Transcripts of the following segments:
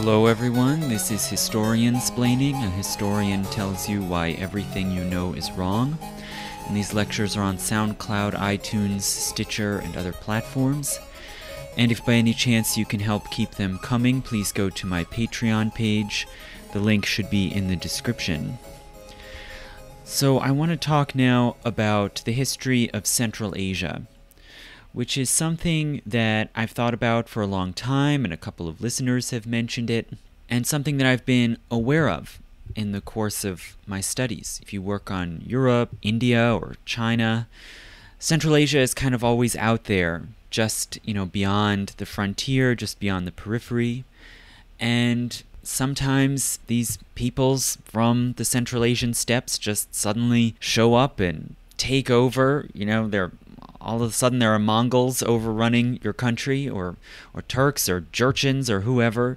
Hello, everyone. This is Historiansplaining. A historian tells you why everything you know is wrong. And these lectures are on SoundCloud, iTunes, Stitcher, and other platforms. And if by any chance you can help keep them coming, please go to my Patreon page. The link should be in the description. So, I want to talk now about the history of Central Asia, which is something that I've thought about for a long time, and a couple of listeners have mentioned it, and something that I've been aware of in the course of my studies. If you work on Europe, India, or China, Central Asia is kind of always out there, just, you know, beyond the frontier, just beyond the periphery. And sometimes these peoples from the Central Asian steppes just suddenly show up and take over. You know, they're all of a sudden there are Mongols overrunning your country, or or Turks, or Jurchens, or whoever,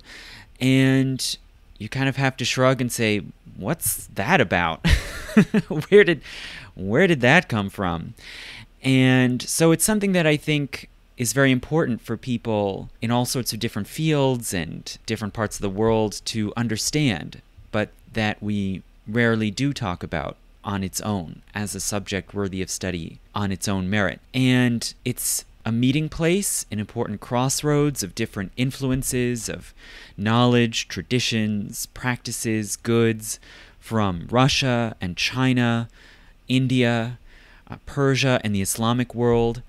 and you kind of have to shrug and say, "What's that about? where did where did that come from?" And so it's something that I think is very important for people in all sorts of different fields and different parts of the world to understand, but that we rarely do talk about on its own as a subject worthy of study on its own merit. And it's a meeting place, an important crossroads of different influences, of knowledge, traditions, practices, goods from Russia and China, India, uh, Persia, and the Islamic world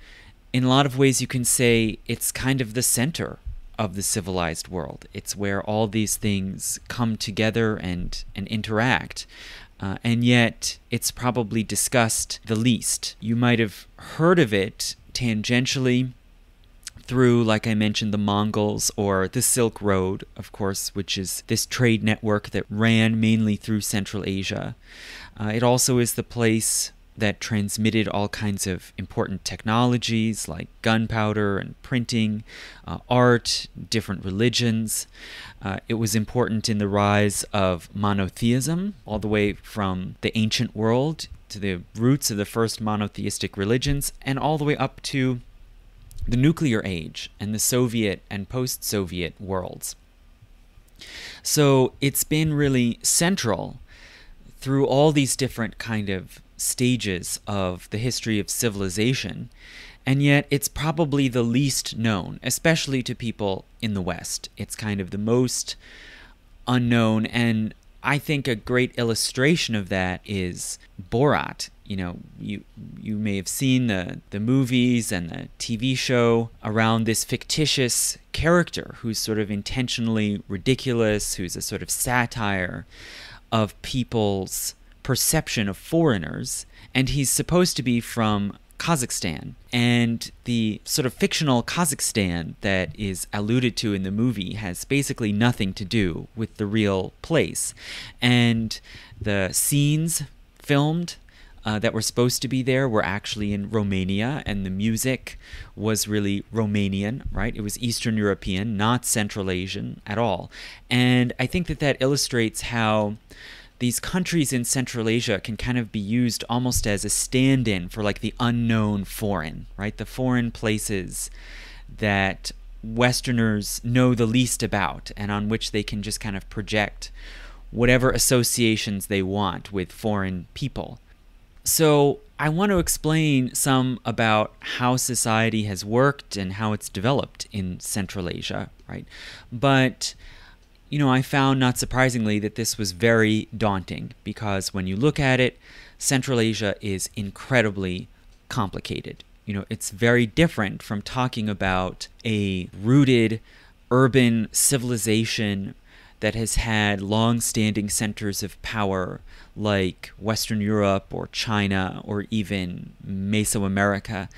in a lot of ways, you can say it's kind of the center of the civilized world. It's where all these things come together and, and interact. Uh, and yet, it's probably discussed the least. You might have heard of it tangentially through, like I mentioned, the Mongols or the Silk Road, of course, which is this trade network that ran mainly through Central Asia. Uh, it also is the place that transmitted all kinds of important technologies like gunpowder and printing, uh, art, different religions. Uh, it was important in the rise of monotheism, all the way from the ancient world to the roots of the first monotheistic religions, and all the way up to the nuclear age and the Soviet and post Soviet worlds. So it's been really central through all these different kind of stages of the history of civilization, and yet it's probably the least known, especially to people in the West. It's kind of the most unknown, and I think a great illustration of that is Borat. You know, you you may have seen the the movies and the TV show around this fictitious character who's sort of intentionally ridiculous, who's a sort of satire of people's perception of foreigners, and he's supposed to be from Kazakhstan. And the sort of fictional Kazakhstan that is alluded to in the movie has basically nothing to do with the real place. And the scenes filmed uh, that were supposed to be there were actually in Romania, and the music was really Romanian, right? It was Eastern European, not Central Asian at all. And I think that that illustrates how these countries in Central Asia can kind of be used almost as a stand in for like the unknown foreign, right? The foreign places that Westerners know the least about and on which they can just kind of project whatever associations they want with foreign people. So, I want to explain some about how society has worked and how it's developed in Central Asia, right? But you know, I found not surprisingly that this was very daunting because when you look at it, Central Asia is incredibly complicated. You know, it's very different from talking about a rooted urban civilization that has had long standing centers of power like Western Europe or China or even Mesoamerica.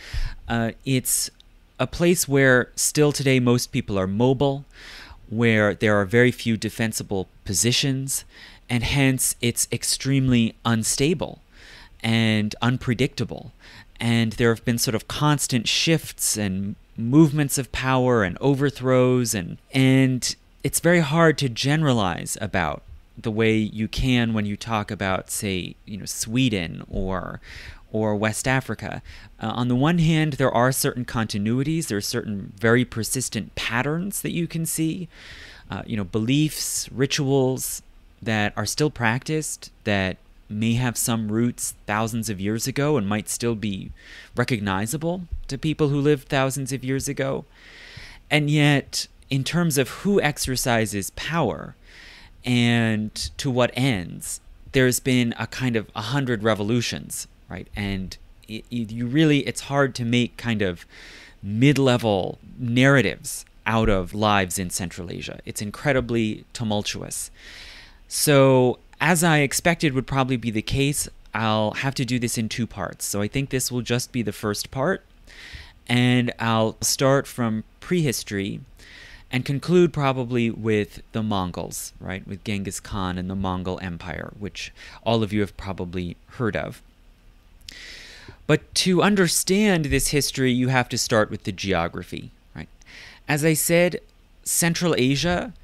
Uh, it's a place where still today most people are mobile where there are very few defensible positions, and hence it's extremely unstable and unpredictable. And there have been sort of constant shifts and movements of power and overthrows and and it's very hard to generalize about the way you can when you talk about say you know Sweden or or West Africa. Uh, on the one hand, there are certain continuities, there are certain very persistent patterns that you can see. uh, you know, beliefs, rituals that are still practiced that may have some roots thousands of years ago and might still be recognizable to people who lived thousands of years ago. And yet, in terms of who exercises power and to what ends, there's been a kind of a hundred revolutions, right? And it, you really, it's hard to make kind of mid level narratives out of lives in Central Asia. It's incredibly tumultuous. So, as I expected would probably be the case, I'll have to do this in two parts. So, I think this will just be the first part. And I'll start from prehistory and conclude probably with the Mongols, right? With Genghis Khan and the Mongol Empire, which all of you have probably heard of. But to understand this history, you have to start with the geography, right? As I said, Central Asia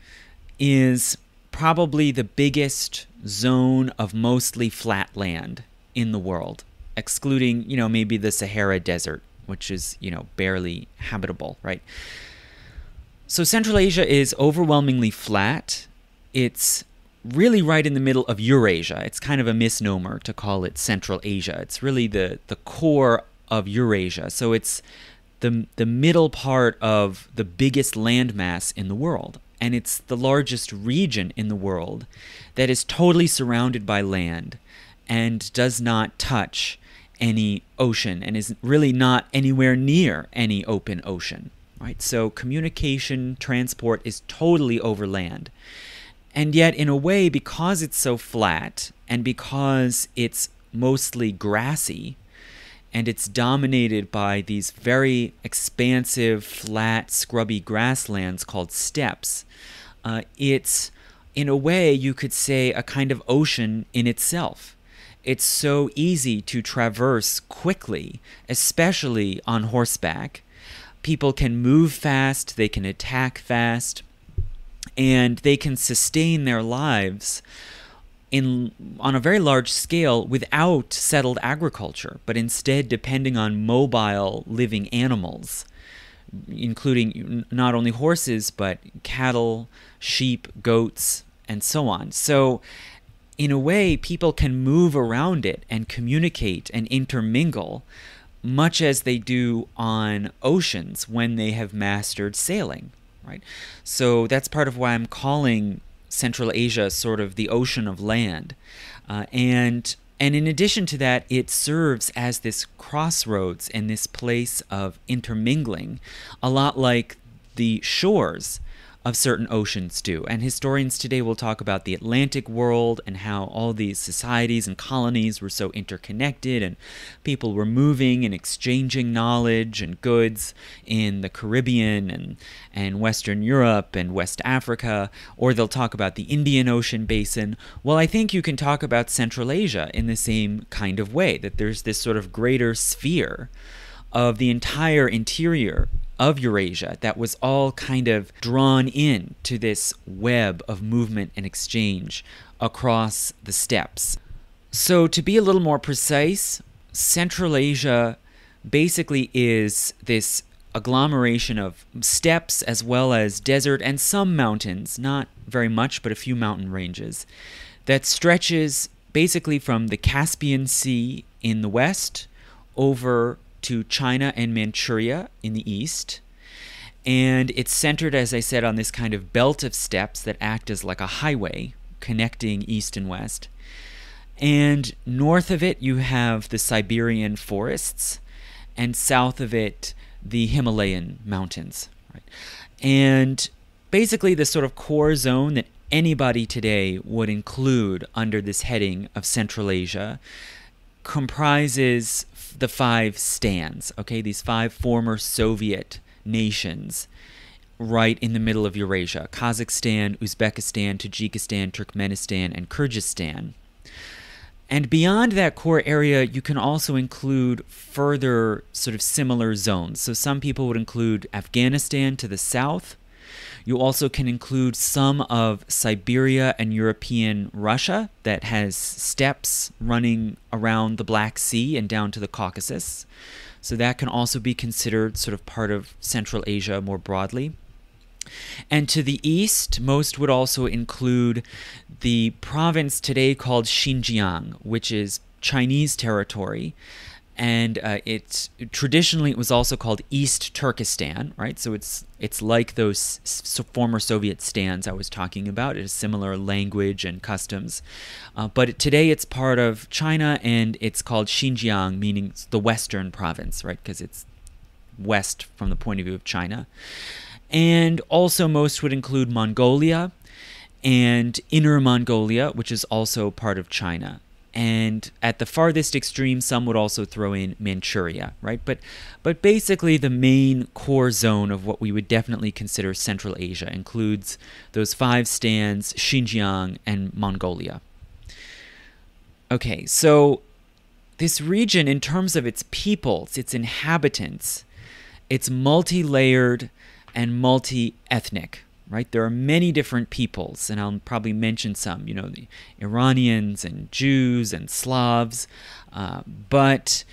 is probably the biggest zone of mostly flat land in the world, excluding, you know, maybe the Sahara Desert, which is, you know, barely habitable, right? So Central Asia is overwhelmingly flat. It's really right in the middle of Eurasia. It's kind of a misnomer to call it Central Asia. It's really the, the core of Eurasia. So it's the, the middle part of the biggest landmass in the world. And it's the largest region in the world that is totally surrounded by land and does not touch any ocean and is really not anywhere near any open ocean. Right? So communication, transport is totally over land. And yet, in a way, because it's so flat and because it's mostly grassy and it's dominated by these very expansive, flat, scrubby grasslands called steppes, uh, it's, in a way, you could say, a kind of ocean in itself. It's so easy to traverse quickly, especially on horseback. People can move fast, they can attack fast and they can sustain their lives in on a very large scale without settled agriculture, but instead depending on mobile living animals, including not only horses but cattle, sheep, goats, and so on. So in a way, people can move around it and communicate and intermingle much as they do on oceans when they have mastered sailing right? So that's part of why I'm calling Central Asia sort of the ocean of land. Uh, and and in addition to that, it serves as this crossroads and this place of intermingling, a lot like the shores of certain oceans do. And historians today will talk about the Atlantic world and how all these societies and colonies were so interconnected and people were moving and exchanging knowledge and goods in the Caribbean and, and Western Europe and West Africa. Or they'll talk about the Indian Ocean basin. Well, I think you can talk about Central Asia in the same kind of way, that there's this sort of greater sphere of the entire interior of Eurasia that was all kind of drawn in to this web of movement and exchange across the steppes. So, to be a little more precise, Central Asia basically is this agglomeration of steppes as well as desert and some mountains, not very much, but a few mountain ranges, that stretches basically from the Caspian Sea in the west over to China and Manchuria in the east. And it's centered, as I said, on this kind of belt of steppes that act as like a highway connecting east and west. And north of it, you have the Siberian forests, and south of it, the Himalayan mountains. Right? And basically, the sort of core zone that anybody today would include under this heading of Central Asia comprises the five stans, okay, these five former Soviet nations right in the middle of Eurasia Kazakhstan, Uzbekistan, Tajikistan, Turkmenistan, and Kyrgyzstan. And beyond that core area, you can also include further sort of similar zones. So some people would include Afghanistan to the south, you also can include some of Siberia and European Russia that has steppes running around the Black Sea and down to the Caucasus. So that can also be considered sort of part of Central Asia more broadly. And to the east, most would also include the province today called Xinjiang, which is Chinese territory. And uh, it's traditionally it was also called East Turkestan, right? So it's it's like those s- former Soviet stans I was talking about. It has similar language and customs, uh, but today it's part of China and it's called Xinjiang, meaning the Western province, right? Because it's west from the point of view of China. And also, most would include Mongolia and Inner Mongolia, which is also part of China. And at the farthest extreme, some would also throw in Manchuria, right? But, but basically, the main core zone of what we would definitely consider Central Asia includes those five stans, Xinjiang and Mongolia. Okay, so this region, in terms of its peoples, its inhabitants, it's multi layered and multi ethnic, right? There are many different peoples, and I'll probably mention some, you know, the Iranians and Jews and Slavs, uh, but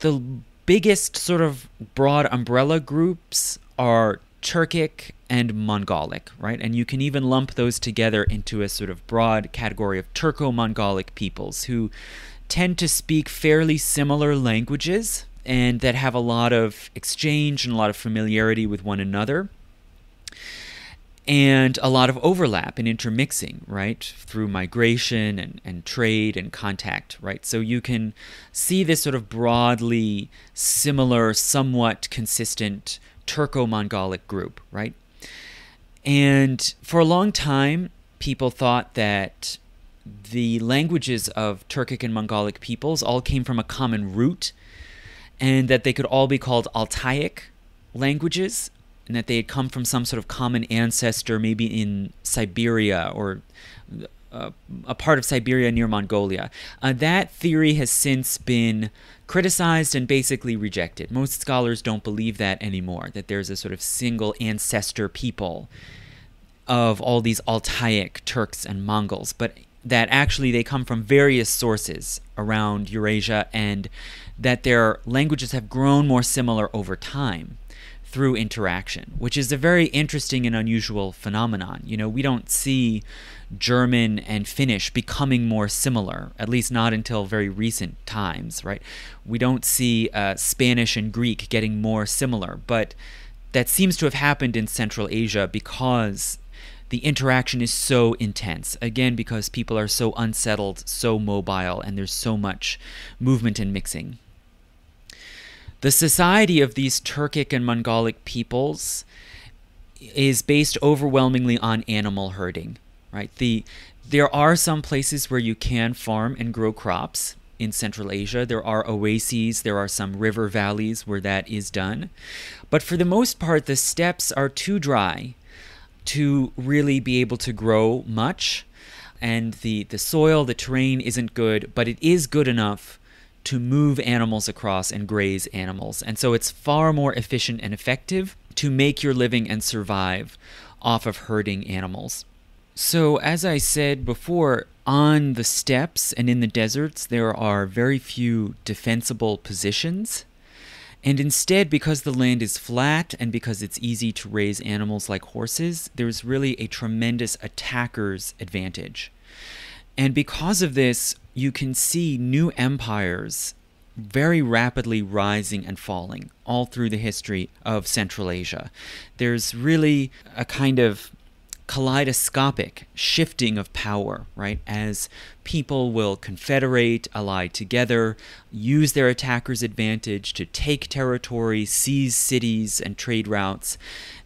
the biggest sort of broad umbrella groups are Turkic and Mongolic, right? And you can even lump those together into a sort of broad category of Turco Mongolic peoples who tend to speak fairly similar languages and that have a lot of exchange and a lot of familiarity with one another and a lot of overlap and intermixing, right, through migration and, and trade and contact, right? So you can see this sort of broadly similar, somewhat consistent Turco Mongolic group, right? And for a long time, people thought that the languages of Turkic and Mongolic peoples all came from a common root and that they could all be called Altaic languages, and that they had come from some sort of common ancestor, maybe in Siberia or uh, a part of Siberia near Mongolia. Uh, that theory has since been criticized and basically rejected. Most scholars don't believe that anymore, that there's a sort of single ancestor people of all these Altaic Turks and Mongols, but that actually they come from various sources around Eurasia and that their languages have grown more similar over time through interaction, which is a very interesting and unusual phenomenon. You know, we don't see German and Finnish becoming more similar, at least not until very recent times, right? We don't see uh, Spanish and Greek getting more similar, but that seems to have happened in Central Asia because the interaction is so intense. Again, because people are so unsettled, so mobile, and there's so much movement and mixing. The society of these Turkic and Mongolic peoples is based overwhelmingly on animal herding, right? The there are some places where you can farm and grow crops in Central Asia. There are oases, there are some river valleys where that is done. But for the most part, the steppes are too dry to really be able to grow much. And the, the soil, the terrain isn't good, but it is good enough to move animals across and graze animals. And so it's far more efficient and effective to make your living and survive off of herding animals. So, as I said before, on the steppes and in the deserts, there are very few defensible positions. And instead, because the land is flat and because it's easy to raise animals like horses, there's really a tremendous attacker's advantage. And because of this, you can see new empires very rapidly rising and falling all through the history of Central Asia. There's really a kind of kaleidoscopic shifting of power, right? As people will confederate, ally together, use their attacker's advantage to take territory, seize cities and trade routes,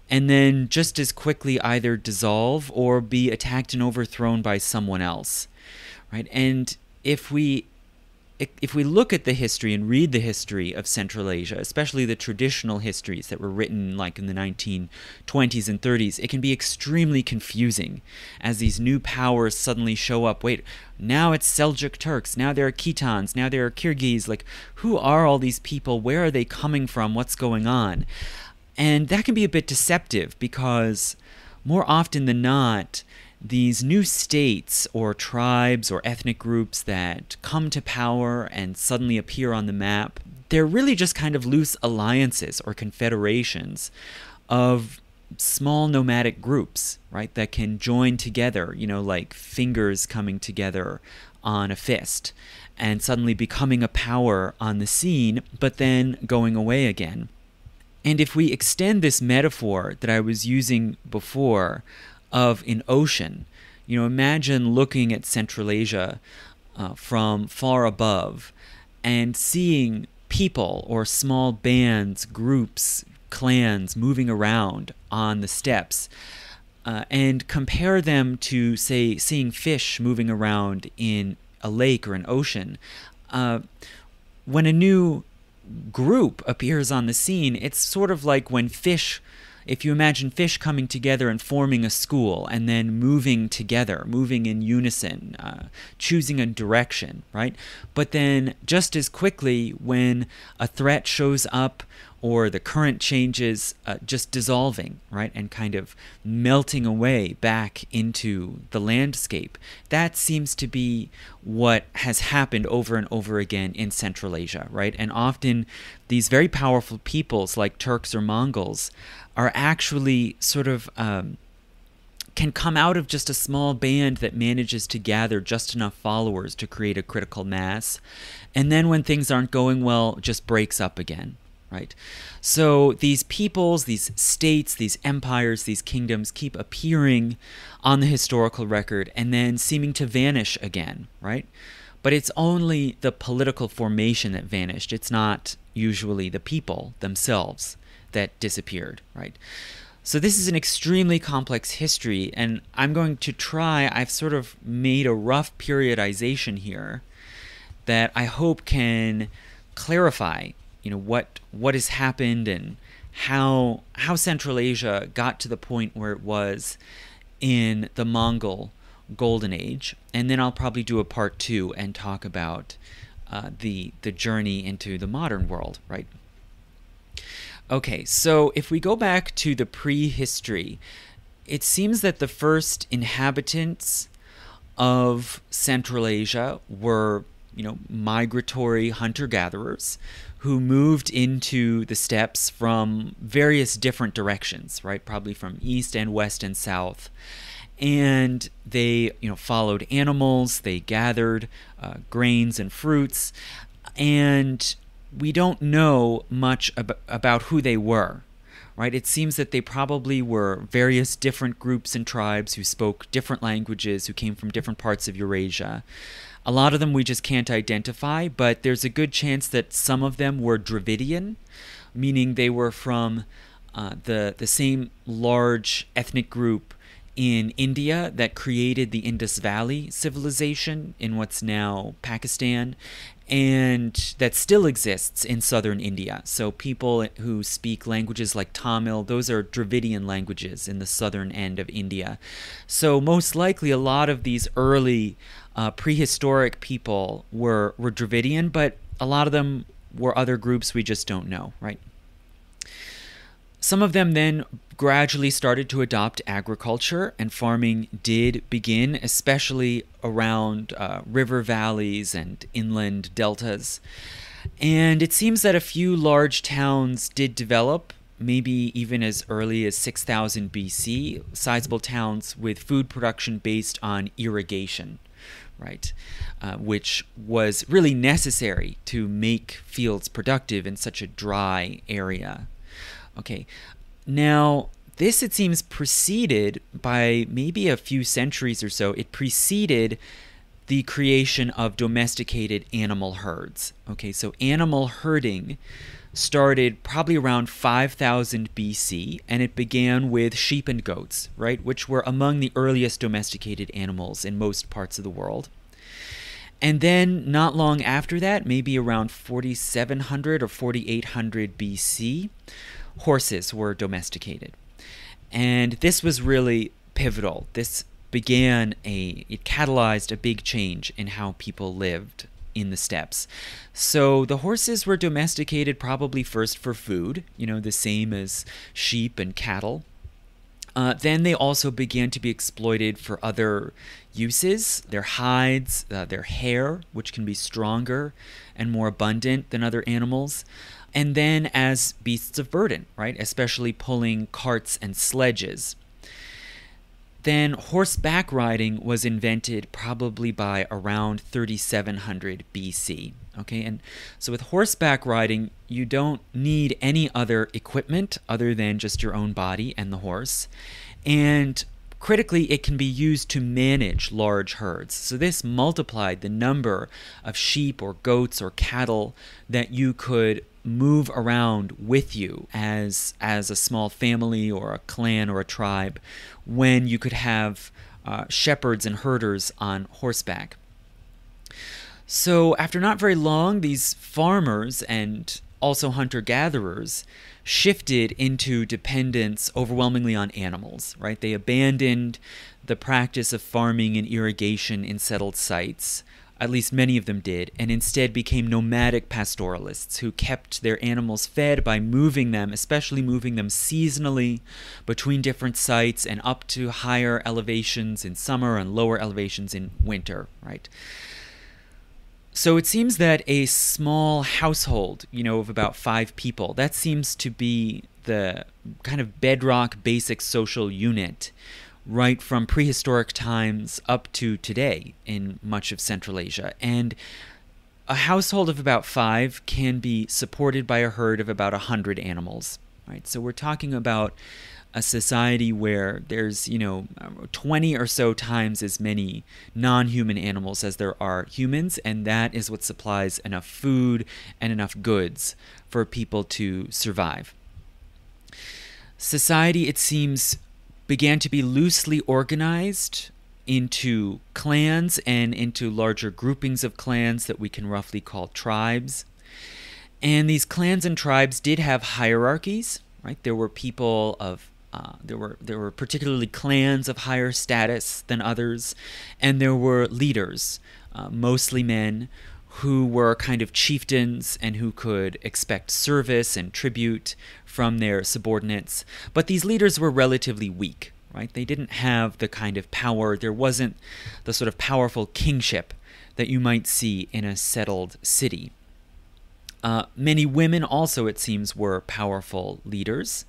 and then just as quickly either dissolve or be attacked and overthrown by someone else, right? And if we if we look at the history and read the history of Central Asia, especially the traditional histories that were written like in the 1920s and 30s, it can be extremely confusing as these new powers suddenly show up. Wait, now it's Seljuk Turks, now there are Khitans, now there are Kyrgyz. Like, who are all these people? Where are they coming from? What's going on? And that can be a bit deceptive because more often than not, these new states or tribes or ethnic groups that come to power and suddenly appear on the map, they're really just kind of loose alliances or confederations of small nomadic groups, right, that can join together, you know, like fingers coming together on a fist and suddenly becoming a power on the scene, but then going away again. And if we extend this metaphor that I was using before of an ocean, you know, imagine looking at Central Asia uh, from far above and seeing people or small bands, groups, clans moving around on the steppes. Uh, and compare them to, say, seeing fish moving around in a lake or an ocean. Uh, when a new group appears on the scene, it's sort of like when fish if you imagine fish coming together and forming a school and then moving together, moving in unison, uh, choosing a direction, right? But then just as quickly, when a threat shows up or the current changes, uh, just dissolving, right? And kind of melting away back into the landscape. That seems to be what has happened over and over again in Central Asia, right? And often these very powerful peoples like Turks or Mongols are actually sort of um, can come out of just a small band that manages to gather just enough followers to create a critical mass. And then when things aren't going well, just breaks up again, right? So these peoples, these states, these empires, these kingdoms keep appearing on the historical record and then seeming to vanish again, right? But it's only the political formation that vanished. It's not usually the people themselves that disappeared, right? So this is an extremely complex history, and I'm going to try, I've sort of made a rough periodization here that I hope can clarify, you know, what what has happened and how how Central Asia got to the point where it was in the Mongol Golden Age, and then I'll probably do a part two and talk about uh, the the journey into the modern world, right? Okay, so if we go back to the prehistory, it seems that the first inhabitants of Central Asia were, you know, migratory hunter gatherers who moved into the steppes from various different directions, right? Probably from east and west and south. And they, you know, followed animals, they gathered uh, grains and fruits, and we don't know much ab- about who they were. Right? It seems that they probably were various different groups and tribes who spoke different languages, who came from different parts of Eurasia. A lot of them we just can't identify, but there's a good chance that some of them were Dravidian, meaning they were from uh, the the same large ethnic group in India that created the Indus Valley civilization in what's now Pakistan, and that still exists in southern India. So people who speak languages like Tamil, those are Dravidian languages in the southern end of India. So most likely a lot of these early uh, prehistoric people were, were Dravidian, but a lot of them were other groups we just don't know, right? Some of them then gradually started to adopt agriculture, and farming did begin, especially around uh, river valleys and inland deltas. And it seems that a few large towns did develop, maybe even as early as 6000 BC, sizable towns with food production based on irrigation, right? Uh, which was really necessary to make fields productive in such a dry area. Okay, now this it seems preceded by maybe a few centuries or so. It preceded the creation of domesticated animal herds. Okay, so animal herding started probably around 5000 BC and it began with sheep and goats, right, which were among the earliest domesticated animals in most parts of the world. And then, not long after that, maybe around 4700 or 4800 BC, horses were domesticated. And this was really pivotal. This began a, it catalyzed a big change in how people lived in the steppes. So the horses were domesticated probably first for food, you know, the same as sheep and cattle. Uh, then they also began to be exploited for other uses their hides, uh, their hair, which can be stronger and more abundant than other animals. And then as beasts of burden, right? Especially pulling carts and sledges. Then horseback riding was invented probably by around 3700 BC. Okay, and so with horseback riding, you don't need any other equipment other than just your own body and the horse. And critically, it can be used to manage large herds. So this multiplied the number of sheep or goats or cattle that you could move around with you as as a small family or a clan or a tribe when you could have uh, shepherds and herders on horseback. So after not very long, these farmers and also hunter gatherers shifted into dependence overwhelmingly on animals, right? They abandoned the practice of farming and irrigation in settled sites at least many of them did, and instead became nomadic pastoralists who kept their animals fed by moving them, especially moving them seasonally between different sites and up to higher elevations in summer and lower elevations in winter, right? So it seems that a small household, you know, of about five people, that seems to be the kind of bedrock basic social unit right from prehistoric times up to today in much of Central Asia. And a household of about five can be supported by a herd of about a hundred animals. Right, so we're talking about a society where there's you know 20 or so times as many non-human animals as there are humans and that is what supplies enough food and enough goods for people to survive society it seems began to be loosely organized into clans and into larger groupings of clans that we can roughly call tribes. And these clans and tribes did have hierarchies, right? There were people of uh, there were there were particularly clans of higher status than others, and there were leaders, uh, mostly men, who were kind of chieftains and who could expect service and tribute from their subordinates. But these leaders were relatively weak, right? They didn't have the kind of power, there wasn't the sort of powerful kingship that you might see in a settled city. Uh, many women also, it seems, were powerful leaders.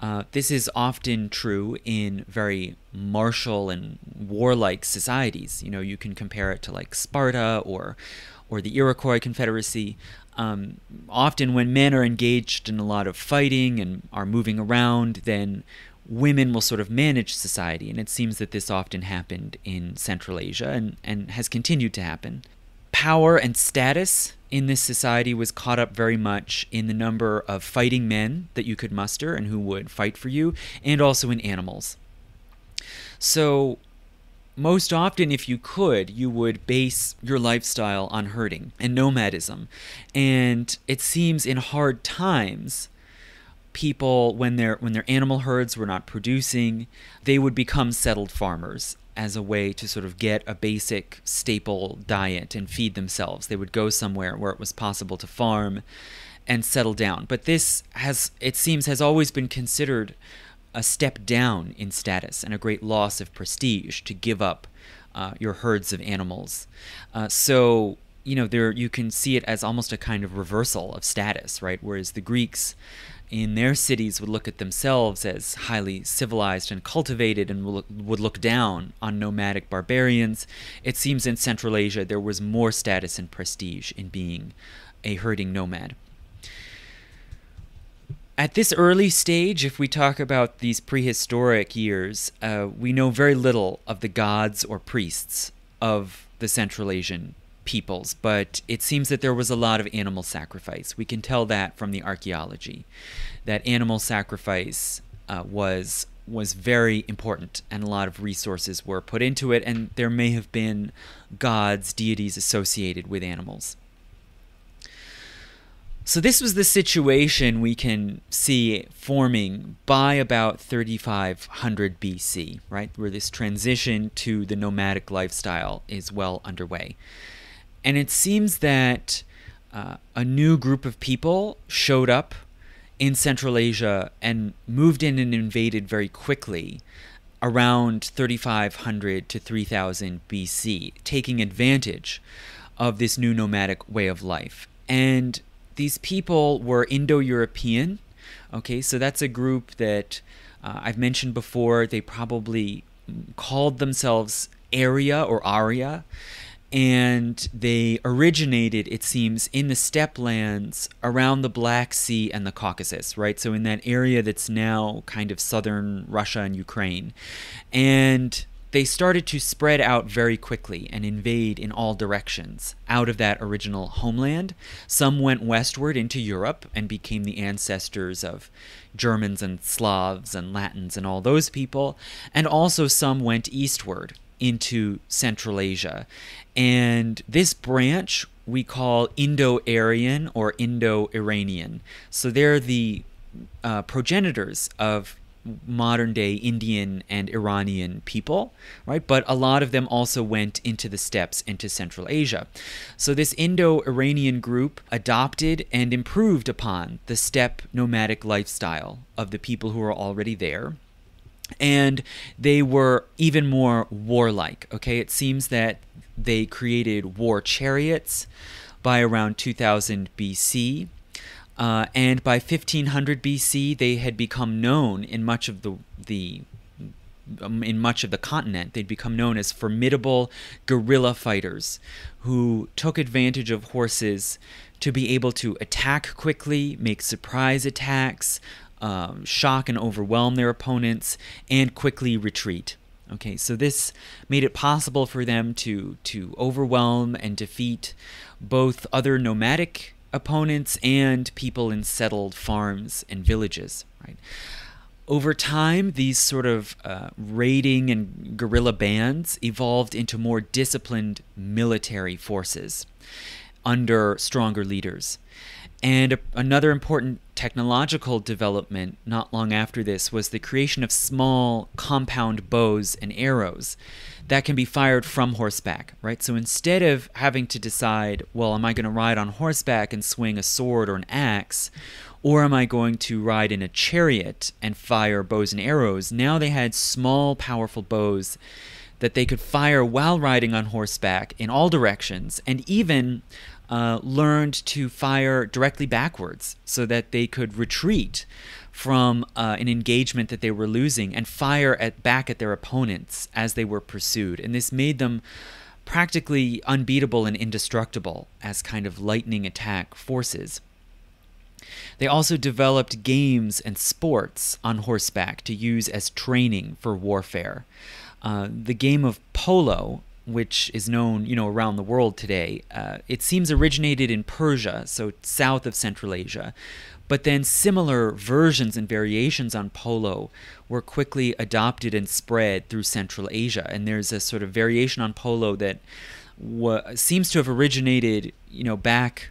Uh, this is often true in very martial and warlike societies. You know, you can compare it to like Sparta or or the Iroquois Confederacy. Um, often, when men are engaged in a lot of fighting and are moving around, then women will sort of manage society. And it seems that this often happened in Central Asia and, and has continued to happen. Power and status in this society was caught up very much in the number of fighting men that you could muster and who would fight for you, and also in animals. So, most often, if you could, you would base your lifestyle on herding and nomadism. And it seems in hard times, people when their when their animal herds were not producing, they would become settled farmers as a way to sort of get a basic staple diet and feed themselves. They would go somewhere where it was possible to farm and settle down. But this has it seems has always been considered a step down in status and a great loss of prestige to give up uh, your herds of animals. Uh, so you know there you can see it as almost a kind of reversal of status, right? Whereas the Greeks in their cities would look at themselves as highly civilized and cultivated and would look down on nomadic barbarians. It seems in Central Asia there was more status and prestige in being a herding nomad. At this early stage, if we talk about these prehistoric years, uh, we know very little of the gods or priests of the Central Asian peoples, but it seems that there was a lot of animal sacrifice. We can tell that from the archaeology, that animal sacrifice uh, was was very important, and a lot of resources were put into it, and there may have been gods, deities associated with animals. So this was the situation we can see forming by about 3500 BC, right, where this transition to the nomadic lifestyle is well underway. And it seems that uh, a new group of people showed up in Central Asia and moved in and invaded very quickly around 3500 to 3000 BC, taking advantage of this new nomadic way of life. And these people were Indo European. Okay, so that's a group that uh, I've mentioned before. They probably called themselves Arya or Arya and they originated, it seems, in the steppe lands around the Black Sea and the Caucasus, right? So in that area that's now kind of southern Russia and Ukraine. And they started to spread out very quickly and invade in all directions out of that original homeland. Some went westward into Europe and became the ancestors of Germans and Slavs and Latins and all those people, and also some went eastward into Central Asia. And this branch we call Indo Aryan or Indo Iranian. So they're the uh, progenitors of modern day Indian and Iranian people, right? But a lot of them also went into the steppes into Central Asia. So this Indo Iranian group adopted and improved upon the steppe nomadic lifestyle of the people who were already there and they were even more warlike. Okay, it seems that they created war chariots by around 2000 BC. Uh, and by 1500 BC, they had become known in much of the the um, in much of the continent. They'd become known as formidable guerrilla fighters who took advantage of horses to be able to attack quickly, make surprise attacks, um, shock and overwhelm their opponents, and quickly retreat. Okay, so this made it possible for them to to overwhelm and defeat both other nomadic opponents and people in settled farms and villages. Right. Over time, these sort of uh, raiding and guerrilla bands evolved into more disciplined military forces under stronger leaders. And a, another important technological development not long after this was the creation of small compound bows and arrows that can be fired from horseback, right? So instead of having to decide, well, am I going to ride on horseback and swing a sword or an axe, or am I going to ride in a chariot and fire bows and arrows? Now they had small, powerful bows that they could fire while riding on horseback in all directions and even uh, learned to fire directly backwards so that they could retreat from uh, an engagement that they were losing and fire at back at their opponents as they were pursued. And this made them practically unbeatable and indestructible as kind of lightning attack forces. They also developed games and sports on horseback to use as training for warfare. Uh, the game of polo which is known, you know, around the world today. Uh, it seems originated in Persia, so south of Central Asia. But then similar versions and variations on polo were quickly adopted and spread through Central Asia. And there's a sort of variation on polo that seems to have originated, you know, back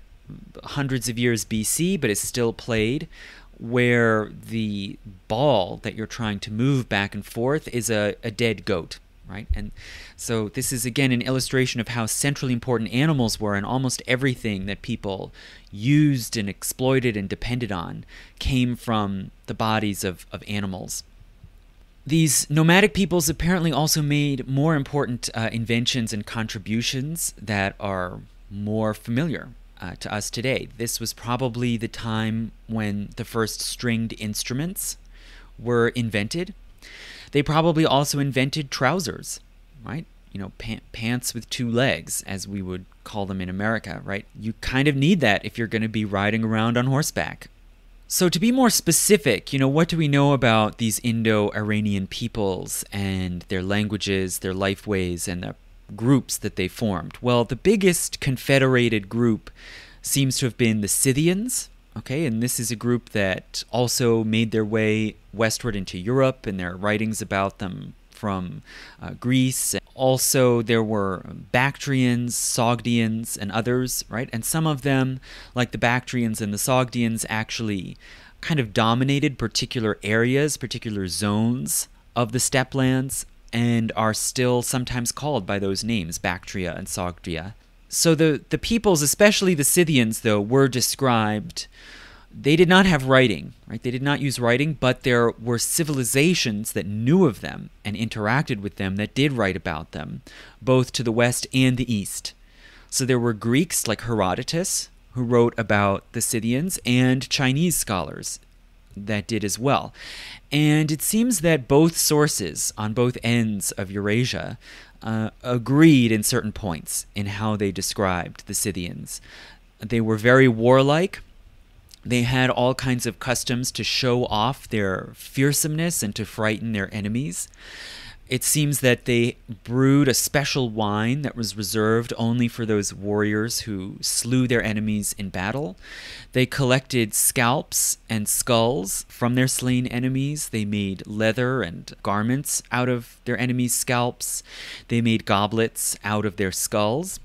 hundreds of years BC, but is still played where the ball that you're trying to move back and forth is a, a dead goat right? And so this is again an illustration of how centrally important animals were, and almost everything that people used and exploited and depended on came from the bodies of, of animals. These nomadic peoples apparently also made more important uh, inventions and contributions that are more familiar uh, to us today. This was probably the time when the first stringed instruments were invented they probably also invented trousers, right? You know, pants with two legs, as we would call them in America, right? You kind of need that if you're going to be riding around on horseback. So, to be more specific, you know, what do we know about these Indo Iranian peoples and their languages, their life ways, and the groups that they formed? Well, the biggest confederated group seems to have been the Scythians, Okay, and this is a group that also made their way westward into Europe, and there are writings about them from uh, Greece. Also, there were Bactrians, Sogdians, and others, right? And some of them, like the Bactrians and the Sogdians, actually kind of dominated particular areas, particular zones of the steppe lands, and are still sometimes called by those names, Bactria and Sogdia. So the, the peoples, especially the Scythians, though, were described. They did not have writing, right? They did not use writing, but there were civilizations that knew of them and interacted with them that did write about them, both to the west and the east. So there were Greeks like Herodotus, who wrote about the Scythians and Chinese scholars that did as well. And it seems that both sources on both ends of Eurasia uh, agreed in certain points in how they described the Scythians. They were very warlike. They had all kinds of customs to show off their fearsomeness and to frighten their enemies. It seems that they brewed a special wine that was reserved only for those warriors who slew their enemies in battle. They collected scalps and skulls from their slain enemies. They made leather and garments out of their enemies' scalps. They made goblets out of their skulls.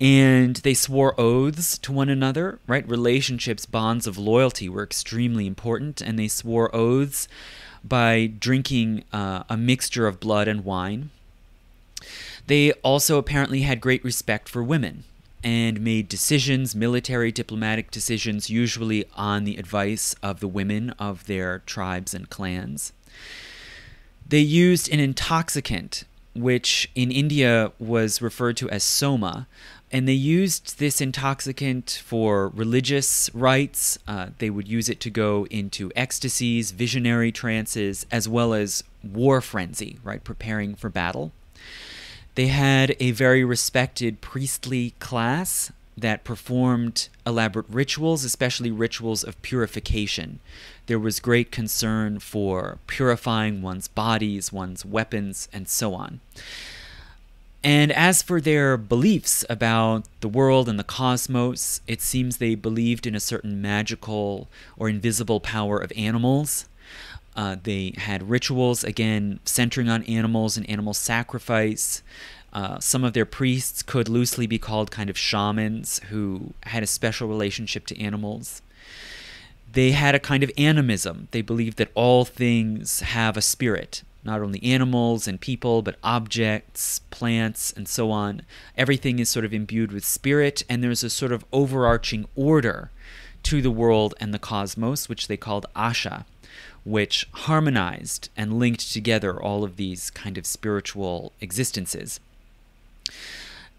And they swore oaths to one another, right? Relationships, bonds of loyalty were extremely important, and they swore oaths by drinking uh, a mixture of blood and wine. They also apparently had great respect for women and made decisions, military, diplomatic decisions, usually on the advice of the women of their tribes and clans. They used an intoxicant, which in India was referred to as soma, and they used this intoxicant for religious rites. Uh, they would use it to go into ecstasies, visionary trances, as well as war frenzy, right, preparing for battle. They had a very respected priestly class that performed elaborate rituals, especially rituals of purification. There was great concern for purifying one's bodies, one's weapons, and so on. And as for their beliefs about the world and the cosmos, it seems they believed in a certain magical or invisible power of animals. Uh, they had rituals, again, centering on animals and animal sacrifice. Uh, some of their priests could loosely be called kind of shamans who had a special relationship to animals. They had a kind of animism. They believed that all things have a spirit, not only animals and people, but objects, plants, and so on. Everything is sort of imbued with spirit, and there's a sort of overarching order to the world and the cosmos, which they called Asha, which harmonized and linked together all of these kind of spiritual existences.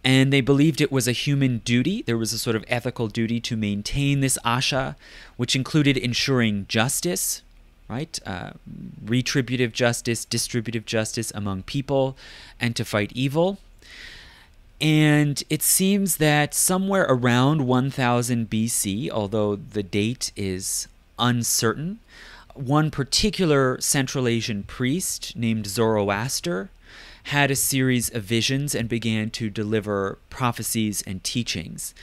And they believed it was a human duty. There was a sort of ethical duty to maintain this Asha, which included ensuring justice, right? Uh, retributive justice, distributive justice among people, and to fight evil. And it seems that somewhere around 1000 BC, although the date is uncertain, one particular Central Asian priest named Zoroaster had a series of visions and began to deliver prophecies and teachings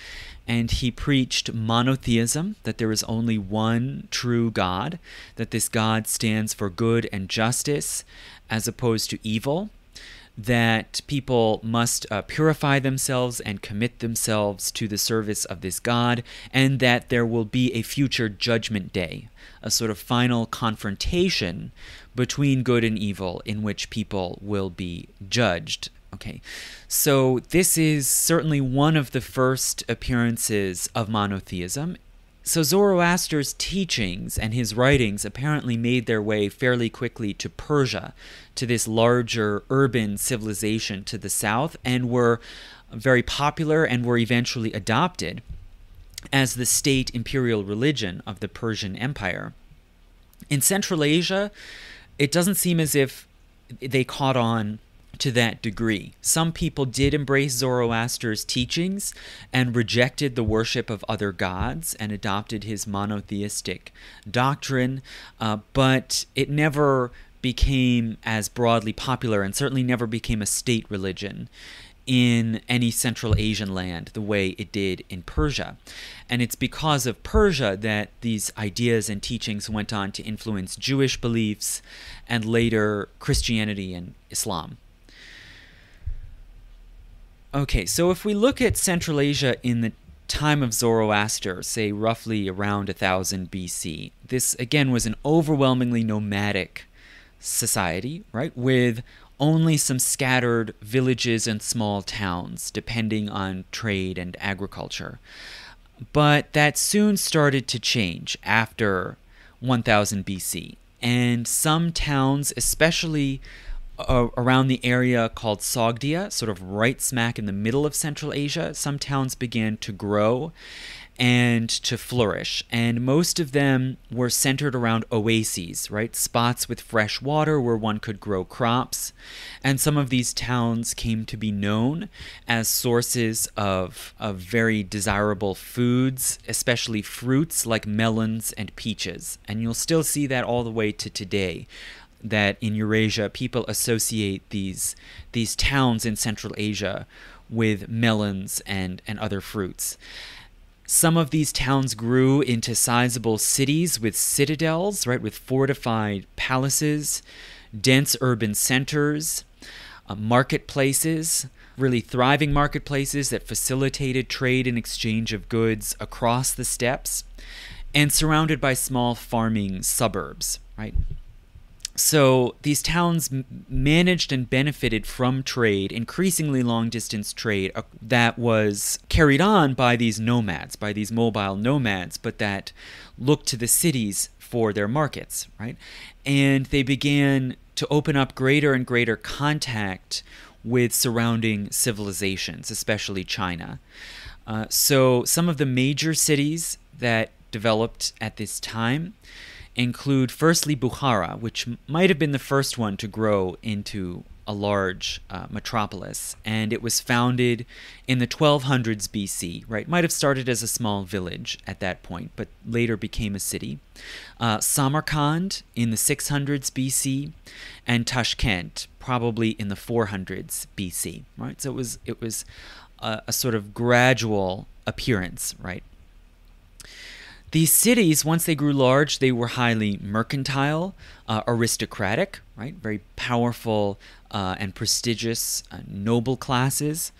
and he preached monotheism, that there is only one true God, that this God stands for good and justice as opposed to evil, that people must uh, purify themselves and commit themselves to the service of this God, and that there will be a future judgment day, a sort of final confrontation between good and evil in which people will be judged Okay, so this is certainly one of the first appearances of monotheism. So Zoroaster's teachings and his writings apparently made their way fairly quickly to Persia, to this larger urban civilization to the south, and were very popular and were eventually adopted as the state imperial religion of the Persian Empire. In Central Asia, it doesn't seem as if they caught on to that degree. Some people did embrace Zoroaster's teachings and rejected the worship of other gods and adopted his monotheistic doctrine, uh, but it never became as broadly popular and certainly never became a state religion in any Central Asian land the way it did in Persia. And it's because of Persia that these ideas and teachings went on to influence Jewish beliefs and later Christianity and Islam. Okay, so if we look at Central Asia in the time of Zoroaster, say roughly around 1000 BC, this again was an overwhelmingly nomadic society, right, with only some scattered villages and small towns, depending on trade and agriculture. But that soon started to change after 1000 BC, and some towns, especially uh, around the area called Sogdia, sort of right smack in the middle of Central Asia, some towns began to grow. and to flourish. And most of them were centered around oases, right? Spots with fresh water where one could grow crops. And some of these towns came to be known as sources of, of very desirable foods, especially fruits like melons and peaches. And you'll still see that all the way to today that in Eurasia people associate these these towns in Central Asia with melons and, and other fruits. Some of these towns grew into sizable cities with citadels, right, with fortified palaces, dense urban centers, uh, marketplaces, really thriving marketplaces that facilitated trade and exchange of goods across the steppes, and surrounded by small farming suburbs, right? So these towns managed and benefited from trade, increasingly long distance trade uh, that was carried on by these nomads, by these mobile nomads, but that looked to the cities for their markets, right? And they began to open up greater and greater contact with surrounding civilizations, especially China. Uh, so some of the major cities that developed at this time include firstly Bukhara, which might have been the first one to grow into a large uh, metropolis, and it was founded in the 1200s BC, right? Might have started as a small village at that point, but later became a city. Uh, Samarkand in the 600s BC, and Tashkent probably in the 400s BC, right? So it was it was a, a sort of gradual appearance, right? These cities, once they grew large, they were highly mercantile, uh, aristocratic, right? Very powerful uh, and prestigious uh, noble classes.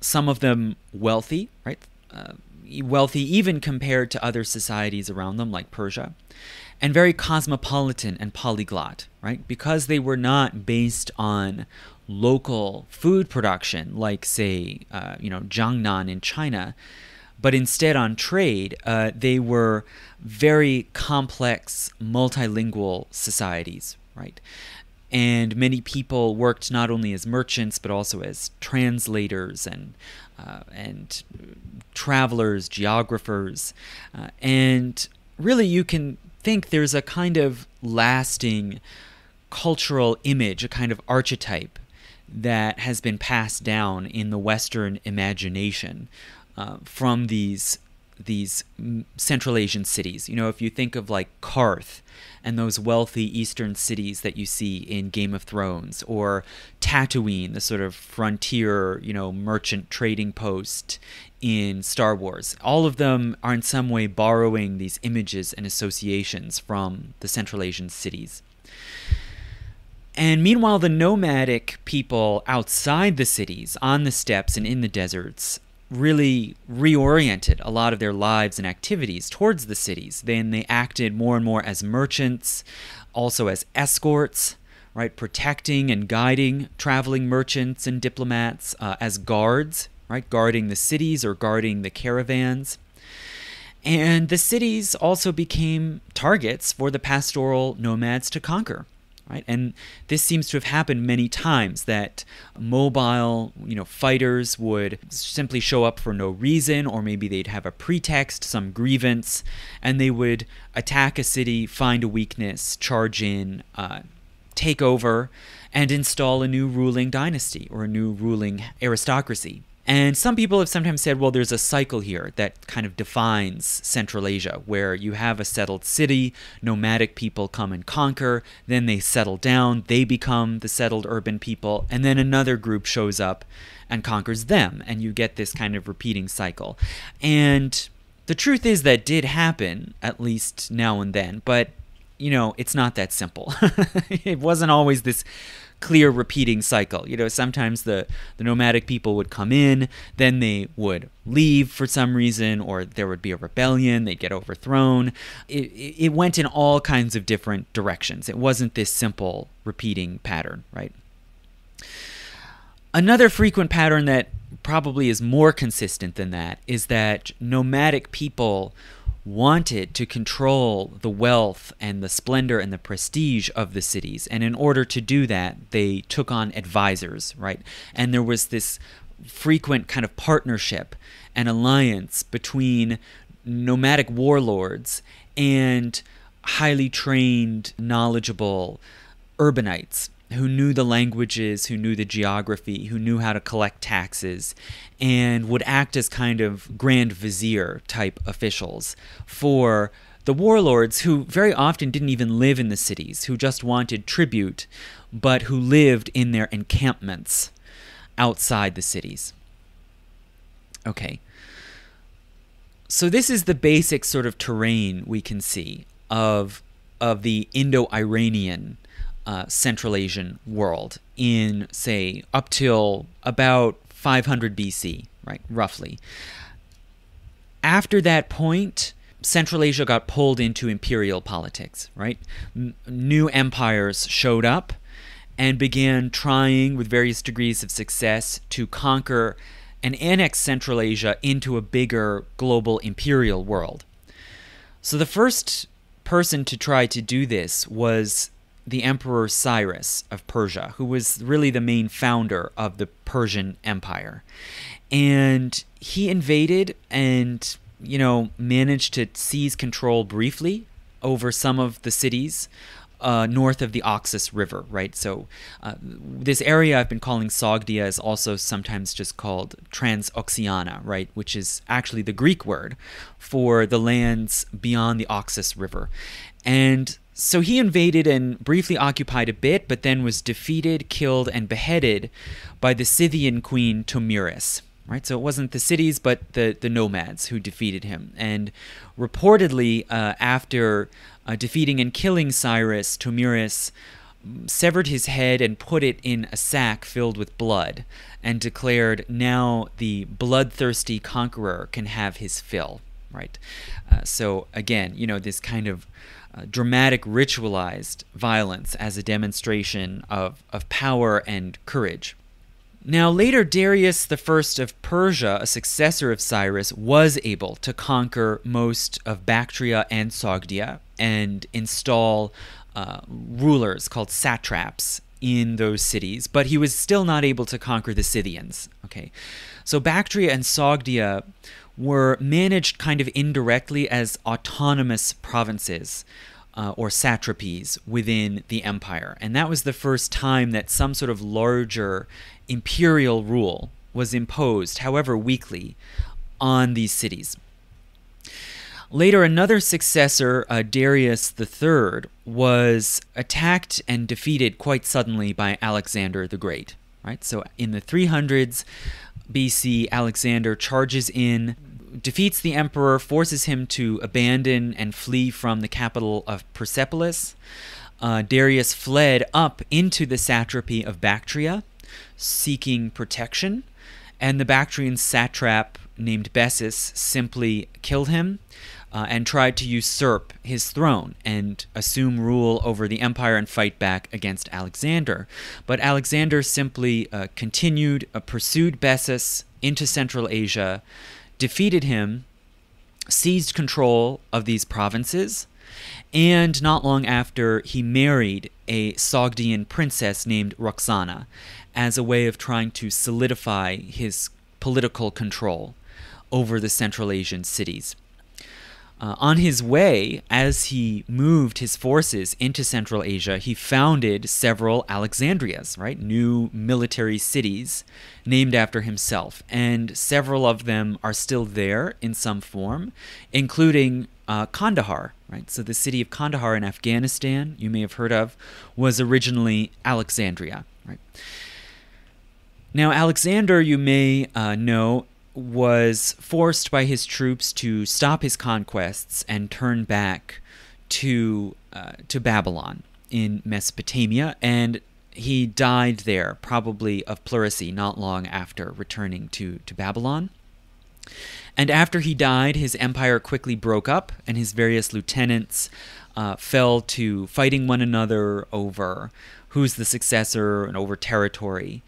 Some of them wealthy, right? Uh, wealthy even compared to other societies around them, like Persia. And very cosmopolitan and polyglot, right? Because they were not based on local food production, like, say, uh, you know, Jiangnan in China but instead on trade, uh, they were very complex, multilingual societies, right? And many people worked not only as merchants but also as translators and uh, and travelers, geographers, uh, and really you can think there's a kind of lasting cultural image, a kind of archetype that has been passed down in the Western imagination uh, from these these Central Asian cities. You know, if you think of like Qarth and those wealthy eastern cities that you see in Game of Thrones, or Tatooine, the sort of frontier, you know, merchant trading post in Star Wars, all of them are in some way borrowing these images and associations from the Central Asian cities. And meanwhile, the nomadic people outside the cities, on the steppes and in the deserts, really reoriented a lot of their lives and activities towards the cities. Then they acted more and more as merchants, also as escorts, right, protecting and guiding traveling merchants and diplomats, uh, as guards, right, guarding the cities or guarding the caravans. And the cities also became targets for the pastoral nomads to conquer right? And this seems to have happened many times that mobile, you know, fighters would simply show up for no reason, or maybe they'd have a pretext, some grievance, and they would attack a city, find a weakness, charge in, uh, take over, and install a new ruling dynasty or a new ruling aristocracy. And some people have sometimes said, well, there's a cycle here that kind of defines Central Asia, where you have a settled city, nomadic people come and conquer, then they settle down, they become the settled urban people, and then another group shows up and conquers them, and you get this kind of repeating cycle. And the truth is that did happen, at least now and then, but you know, it's not that simple. it wasn't always this clear repeating cycle. You know, sometimes the, the nomadic people would come in, then they would leave for some reason, or there would be a rebellion, they'd get overthrown. It, it went in all kinds of different directions. It wasn't this simple repeating pattern, right? Another frequent pattern that probably is more consistent than that is that nomadic people wanted to control the wealth and the splendor and the prestige of the cities. And in order to do that, they took on advisors, right? And there was this frequent kind of partnership and alliance between nomadic warlords and highly trained, knowledgeable urbanites who knew the languages, who knew the geography, who knew how to collect taxes, and would act as kind of grand vizier type officials for the warlords who very often didn't even live in the cities, who just wanted tribute, but who lived in their encampments outside the cities. Okay. So this is the basic sort of terrain we can see of of the Indo-Iranian uh, Central Asian world in say up till about 500 BC, right, roughly. After that point, Central Asia got pulled into imperial politics, right? New empires showed up and began trying, with various degrees of success, to conquer and annex Central Asia into a bigger global imperial world. So the first person to try to do this was the Emperor Cyrus of Persia, who was really the main founder of the Persian Empire. And he invaded and you know, managed to seize control briefly over some of the cities uh, north of the Oxus River, right? So, uh, this area I've been calling Sogdia is also sometimes just called Transoxiana, right? Which is actually the Greek word for the lands beyond the Oxus River. And so he invaded and briefly occupied a bit, but then was defeated, killed, and beheaded by the Scythian queen Tomiris. right? So it wasn't the cities, but the, the nomads who defeated him. And reportedly, uh, after uh, defeating and killing Cyrus, Tomiris severed his head and put it in a sack filled with blood and declared, Now the bloodthirsty conqueror can have his fill, right? Uh, so again, you know, this kind of uh, dramatic ritualized violence as a demonstration of, of power and courage. Now, later, Darius I of Persia, a successor of Cyrus, was able to conquer most of Bactria and Sogdia and install uh, rulers called satraps in those cities, but he was still not able to conquer the Scythians. Okay, so Bactria and Sogdia were managed kind of indirectly as autonomous provinces uh, or satrapies within the empire. And that was the first time that some sort of larger imperial rule was imposed, however weakly, on these cities. Later, another successor, uh, Darius III, was attacked and defeated quite suddenly by Alexander the Great. Right, so in the 300s BC, Alexander charges in, defeats the emperor, forces him to abandon and flee from the capital of Persepolis. Uh, Darius fled up into the satrapy of Bactria, seeking protection, and the Bactrian satrap named Bessus simply killed him. Uh, and tried to usurp his throne and assume rule over the empire and fight back against Alexander. But Alexander simply uh, continued, uh, pursued Bessus into Central Asia, defeated him, seized control of these provinces, and not long after, he married a Sogdian princess named Roxana as a way of trying to solidify his political control over the Central Asian cities. Uh, on his way, as he moved his forces into Central Asia, he founded several Alexandrias, right? New military cities named after himself. And several of them are still there in some form, including uh, Kandahar, right? So the city of Kandahar in Afghanistan, you may have heard of, was originally Alexandria, right? Now, Alexander, you may uh, know, was forced by his troops to stop his conquests and turn back to uh, to Babylon in Mesopotamia, and he died there, probably of pleurisy, not long after returning to, to Babylon. And after he died, his empire quickly broke up, and his various lieutenants uh, fell to fighting one another over who's the successor and over territory.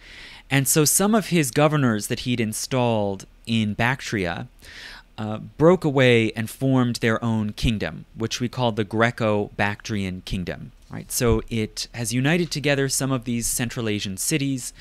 And so some of his governors that he'd installed in Bactria uh, broke away and formed their own kingdom, which we call the Greco Bactrian kingdom. right? So it has united together some of these Central Asian cities,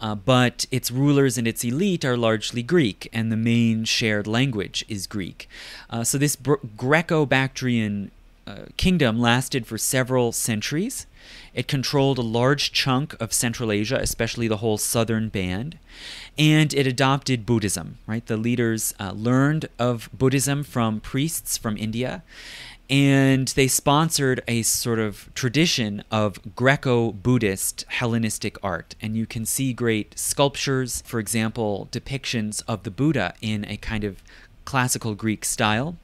uh, but its rulers and its elite are largely Greek, and the main shared language is Greek. Uh, so this Greco Bactrian uh, kingdom lasted for several centuries. It controlled a large chunk of Central Asia, especially the whole southern band, and it adopted Buddhism. Right, the leaders uh, learned of Buddhism from priests from India, and they sponsored a sort of tradition of Greco Buddhist Hellenistic art. And you can see great sculptures, for example, depictions of the Buddha in a kind of classical Greek style.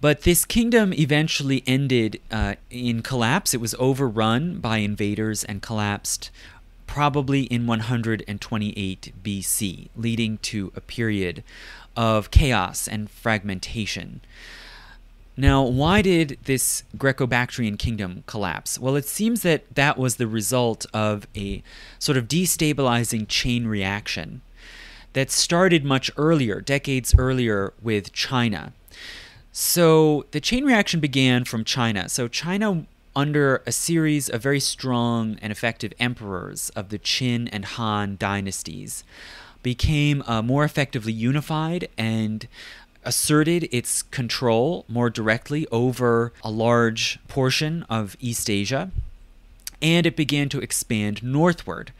But this kingdom eventually ended uh, in collapse. It was overrun by invaders and collapsed probably in 128 BC, leading to a period of chaos and fragmentation. Now, why did this Greco Bactrian kingdom collapse? Well, it seems that that was the result of a sort of destabilizing chain reaction that started much earlier, decades earlier, with China. So the chain reaction began from China. So China, under a series of very strong and effective emperors of the Qin and Han dynasties, became uh, more effectively unified and asserted its control more directly over a large portion of East Asia. And it began to expand northward,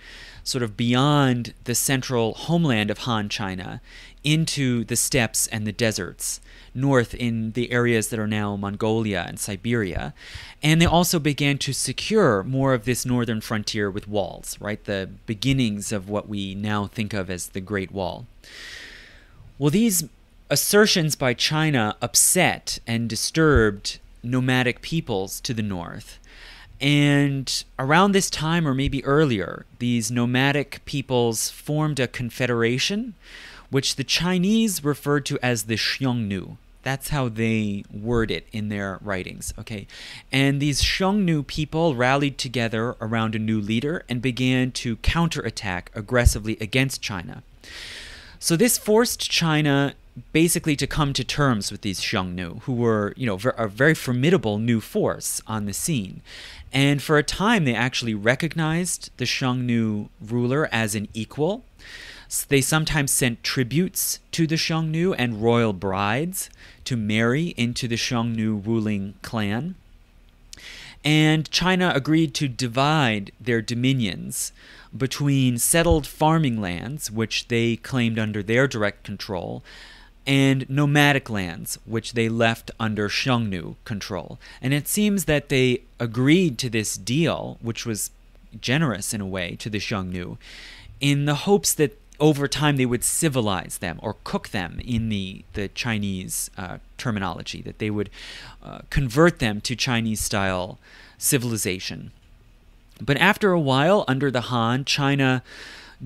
sort of beyond the central homeland of Han China into the steppes and the deserts north in the areas that are now Mongolia and Siberia. And they also began to secure more of this northern frontier with walls, right? The beginnings of what we now think of as the Great Wall. Well, these assertions by China upset and disturbed nomadic peoples to the north. And around this time, or maybe earlier, these nomadic peoples formed a confederation, which the Chinese referred to as the Xiongnu. That's how they word it in their writings, okay? And these Xiongnu people rallied together around a new leader and began to counterattack aggressively against China. So this forced China basically to come to terms with these Xiongnu, who were, you know, a very formidable new force on the scene. And for a time, they actually recognized the Xiongnu ruler as an equal. They sometimes sent tributes to the Xiongnu and royal brides to marry into the Xiongnu ruling clan. And China agreed to divide their dominions between settled farming lands, which they claimed under their direct control, and nomadic lands, which they left under Xiongnu control. And it seems that they agreed to this deal, which was generous in a way to the Xiongnu, in the hopes that over time they would civilize them or cook them in the, the Chinese uh, terminology, that they would uh, convert them to Chinese style civilization. But after a while, under the Han, China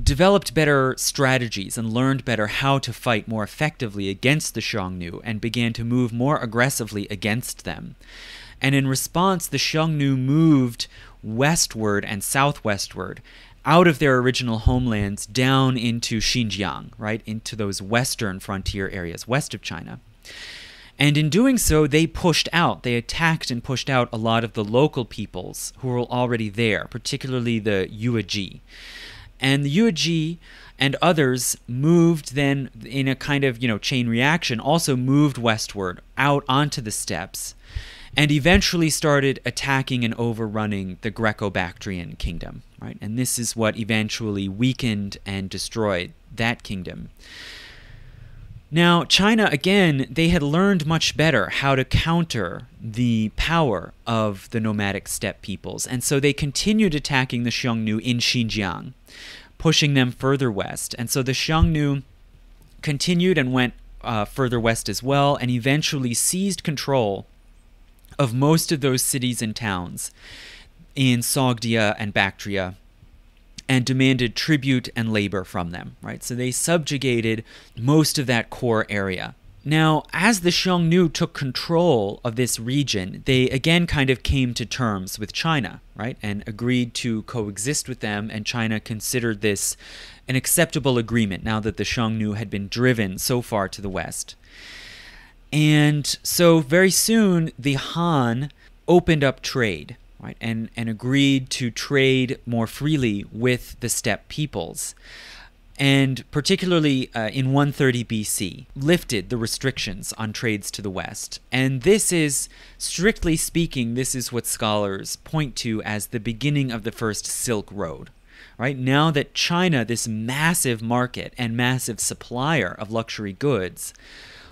developed better strategies and learned better how to fight more effectively against the Xiongnu and began to move more aggressively against them. And in response, the Xiongnu moved westward and southwestward out of their original homelands down into Xinjiang, right, into those western frontier areas west of China. And in doing so, they pushed out, they attacked and pushed out a lot of the local peoples who were already there, particularly the Yuezhi. And the Yuezhi and others moved then in a kind of, you know, chain reaction, also moved westward out onto the steppes and eventually started attacking and overrunning the Greco-Bactrian kingdom, right? And this is what eventually weakened and destroyed that kingdom. Now, China, again, they had learned much better how to counter the power of the nomadic steppe peoples, and so they continued attacking the Xiongnu in Xinjiang, pushing them further west. And so the Xiongnu continued and went uh, further west as well, and eventually seized control of most of those cities and towns in Sogdia and Bactria and demanded tribute and labor from them, right? So they subjugated most of that core area. Now, as the Xiongnu took control of this region, they again kind of came to terms with China, right? And agreed to coexist with them, and China considered this an acceptable agreement now that the Xiongnu had been driven so far to the west. And so very soon, the Han opened up trade, right, and, and agreed to trade more freely with the steppe peoples and particularly uh, in 130 BC, lifted the restrictions on trades to the west. And this is, strictly speaking, this is what scholars point to as the beginning of the first Silk Road. Right now that China, this massive market and massive supplier of luxury goods,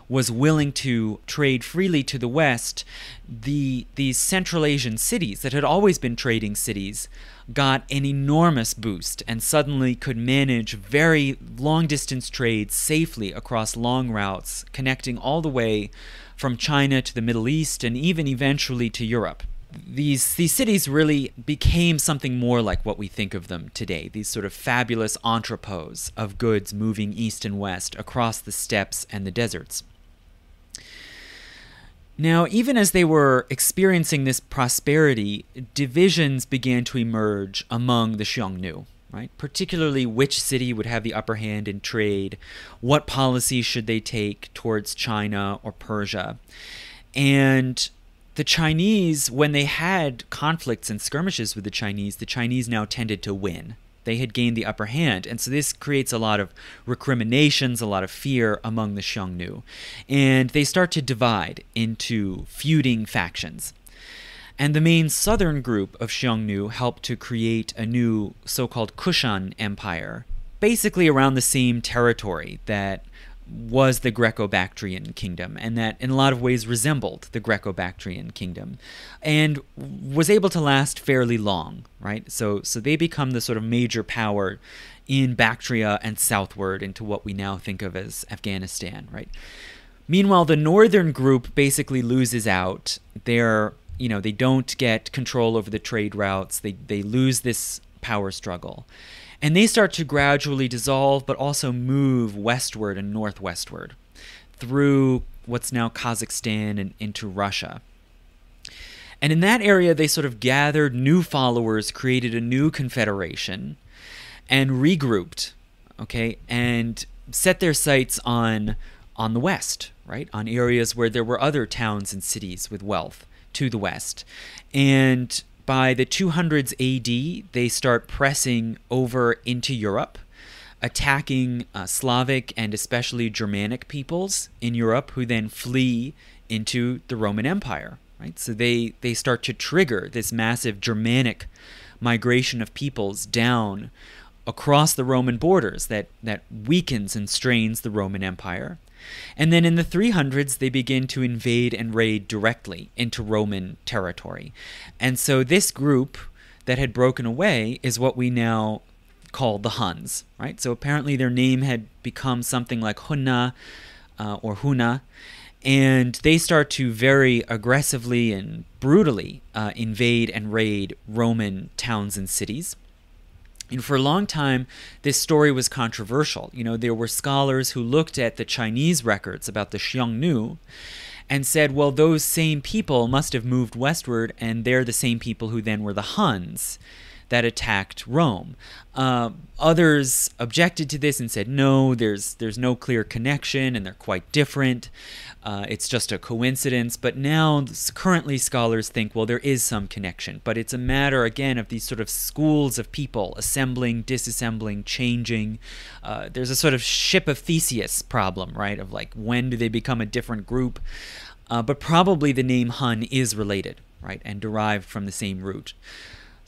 was willing to trade freely to the west, the these Central Asian cities that had always been trading cities got an enormous boost and suddenly could manage very long distance trades safely across long routes, connecting all the way from China to the Middle East and even eventually to Europe. These, these cities really became something more like what we think of them today these sort of fabulous entrepôts of goods moving east and west across the steppes and the deserts. Now, even as they were experiencing this prosperity, divisions began to emerge among the Xiongnu, right? Particularly which city would have the upper hand in trade, what policies should they take towards China or Persia. And the Chinese, when they had conflicts and skirmishes with the Chinese, the Chinese now tended to win. They had gained the upper hand. And so this creates a lot of recriminations, a lot of fear among the Xiongnu. And they start to divide into feuding factions. And the main southern group of Xiongnu helped to create a new so called Kushan Empire, basically around the same territory that was the Greco Bactrian kingdom, and that in a lot of ways resembled the Greco Bactrian kingdom, and was able to last fairly long, right? So, so they become the sort of major power in Bactria and southward into what we now think of as Afghanistan, right? Meanwhile, the northern group basically loses out. They're, you know, they don't get control over the trade routes. They, they lose this power struggle. And they start to gradually dissolve, but also move westward and northwestward through what's now Kazakhstan and into Russia. And in that area, they sort of gathered new followers, created a new confederation, and regrouped, okay, and set their sights on on the west, right, on areas where there were other towns and cities with wealth to the west, and by the 200s AD, they start pressing over into Europe, attacking uh, Slavic and especially Germanic peoples in Europe who then flee into the Roman Empire. Right? So they, they start to trigger this massive Germanic migration of peoples down across the Roman borders that, that weakens and strains the Roman Empire. And then in the 300s, they begin to invade and raid directly into Roman territory. And so this group that had broken away is what we now call the Huns, right? So apparently their name had become something like Hunna uh, or Huna. And they start to very aggressively and brutally uh, invade and raid Roman towns and cities. And for a long time, this story was controversial. You know, there were scholars who looked at the Chinese records about the Xiongnu and said, well, those same people must have moved westward, and they're the same people who then were the Huns that attacked Rome. Uh, others objected to this and said, no, there's there's no clear connection, and they're quite different. Uh, it's just a coincidence. But now, currently, scholars think, well, there is some connection. But it's a matter, again, of these sort of schools of people assembling, disassembling, changing. Uh, there's a sort of ship of Theseus problem, right? Of like, when do they become a different group? Uh, but probably the name Hun is related, right? And derived from the same root.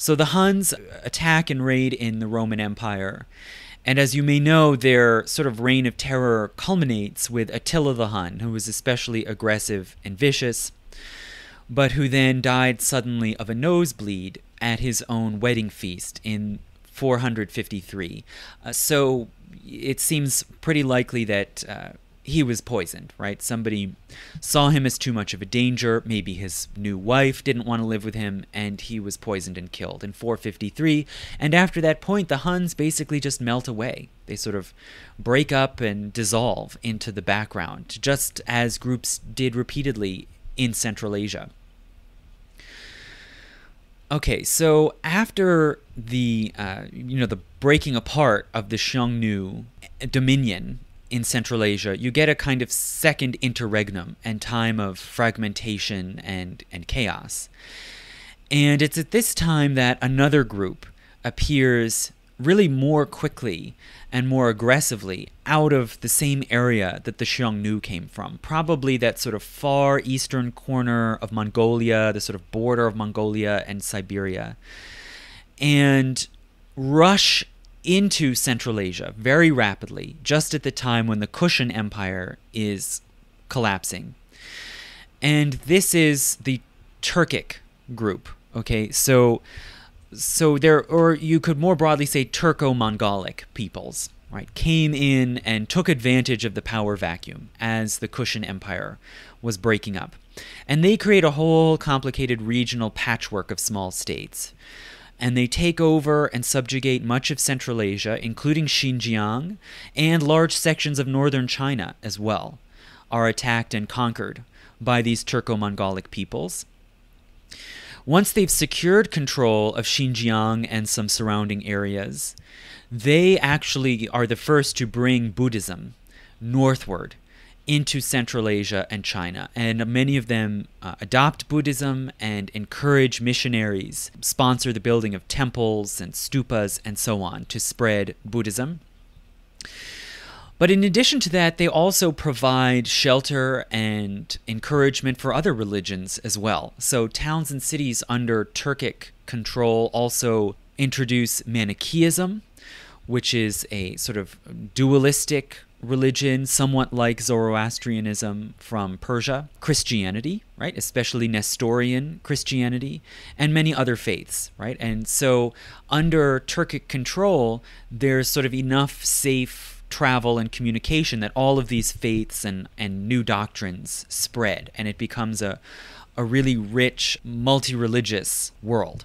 So the Huns attack and raid in the Roman Empire. And as you may know, their sort of reign of terror culminates with Attila the Hun, who was especially aggressive and vicious, but who then died suddenly of a nosebleed at his own wedding feast in 453. Uh, so it seems pretty likely that uh, he was poisoned, right? Somebody saw him as too much of a danger. Maybe his new wife didn't want to live with him, and he was poisoned and killed in 453. And after that point, the Huns basically just melt away. They sort of break up and dissolve into the background, just as groups did repeatedly in Central Asia. Okay, so after the uh, you know the breaking apart of the Xiongnu dominion in Central Asia, you get a kind of second interregnum and time of fragmentation and, and chaos. And it's at this time that another group appears really more quickly and more aggressively out of the same area that the Xiongnu came from. Probably that sort of far eastern corner of Mongolia, the sort of border of Mongolia and Siberia. And rush into Central Asia very rapidly, just at the time when the Kushan Empire is collapsing. And this is the Turkic group. Okay, so so there, or you could more broadly say Turco-Mongolic peoples, right, came in and took advantage of the power vacuum as the Kushan Empire was breaking up, and they create a whole complicated regional patchwork of small states and they take over and subjugate much of Central Asia, including Xinjiang, and large sections of northern China as well, are attacked and conquered by these Turco Mongolic peoples. Once they've secured control of Xinjiang and some surrounding areas, they actually are the first to bring Buddhism northward into Central Asia and China. And many of them uh, adopt Buddhism and encourage missionaries, sponsor the building of temples and stupas and so on to spread Buddhism. But in addition to that, they also provide shelter and encouragement for other religions as well. So, towns and cities under Turkic control also introduce Manichaeism, which is a sort of dualistic religion, somewhat like Zoroastrianism from Persia, Christianity, right, especially Nestorian Christianity, and many other faiths, right? And so under Turkic control, there's sort of enough safe travel and communication that all of these faiths and, and new doctrines spread, and it becomes a, a really rich, multi religious world.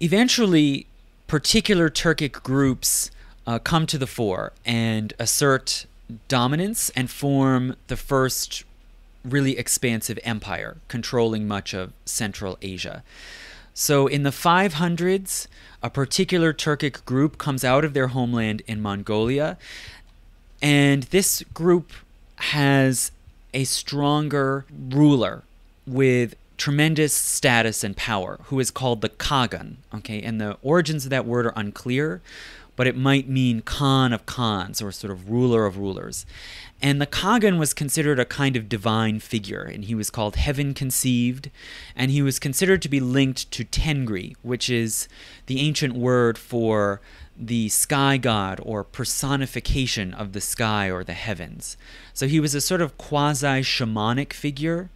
Eventually, particular Turkic groups uh, come to the fore and assert dominance and form the first really expansive empire controlling much of Central Asia. So in the 500s, a particular Turkic group comes out of their homeland in Mongolia, and this group has a stronger ruler with tremendous status and power who is called the Kagan. Okay, and the origins of that word are unclear, but it might mean Khan of Khans or sort of ruler of rulers. And the Kagan was considered a kind of divine figure, and he was called Heaven Conceived, and he was considered to be linked to Tengri, which is the ancient word for the sky god or personification of the sky or the heavens. So he was a sort of quasi shamanic figure,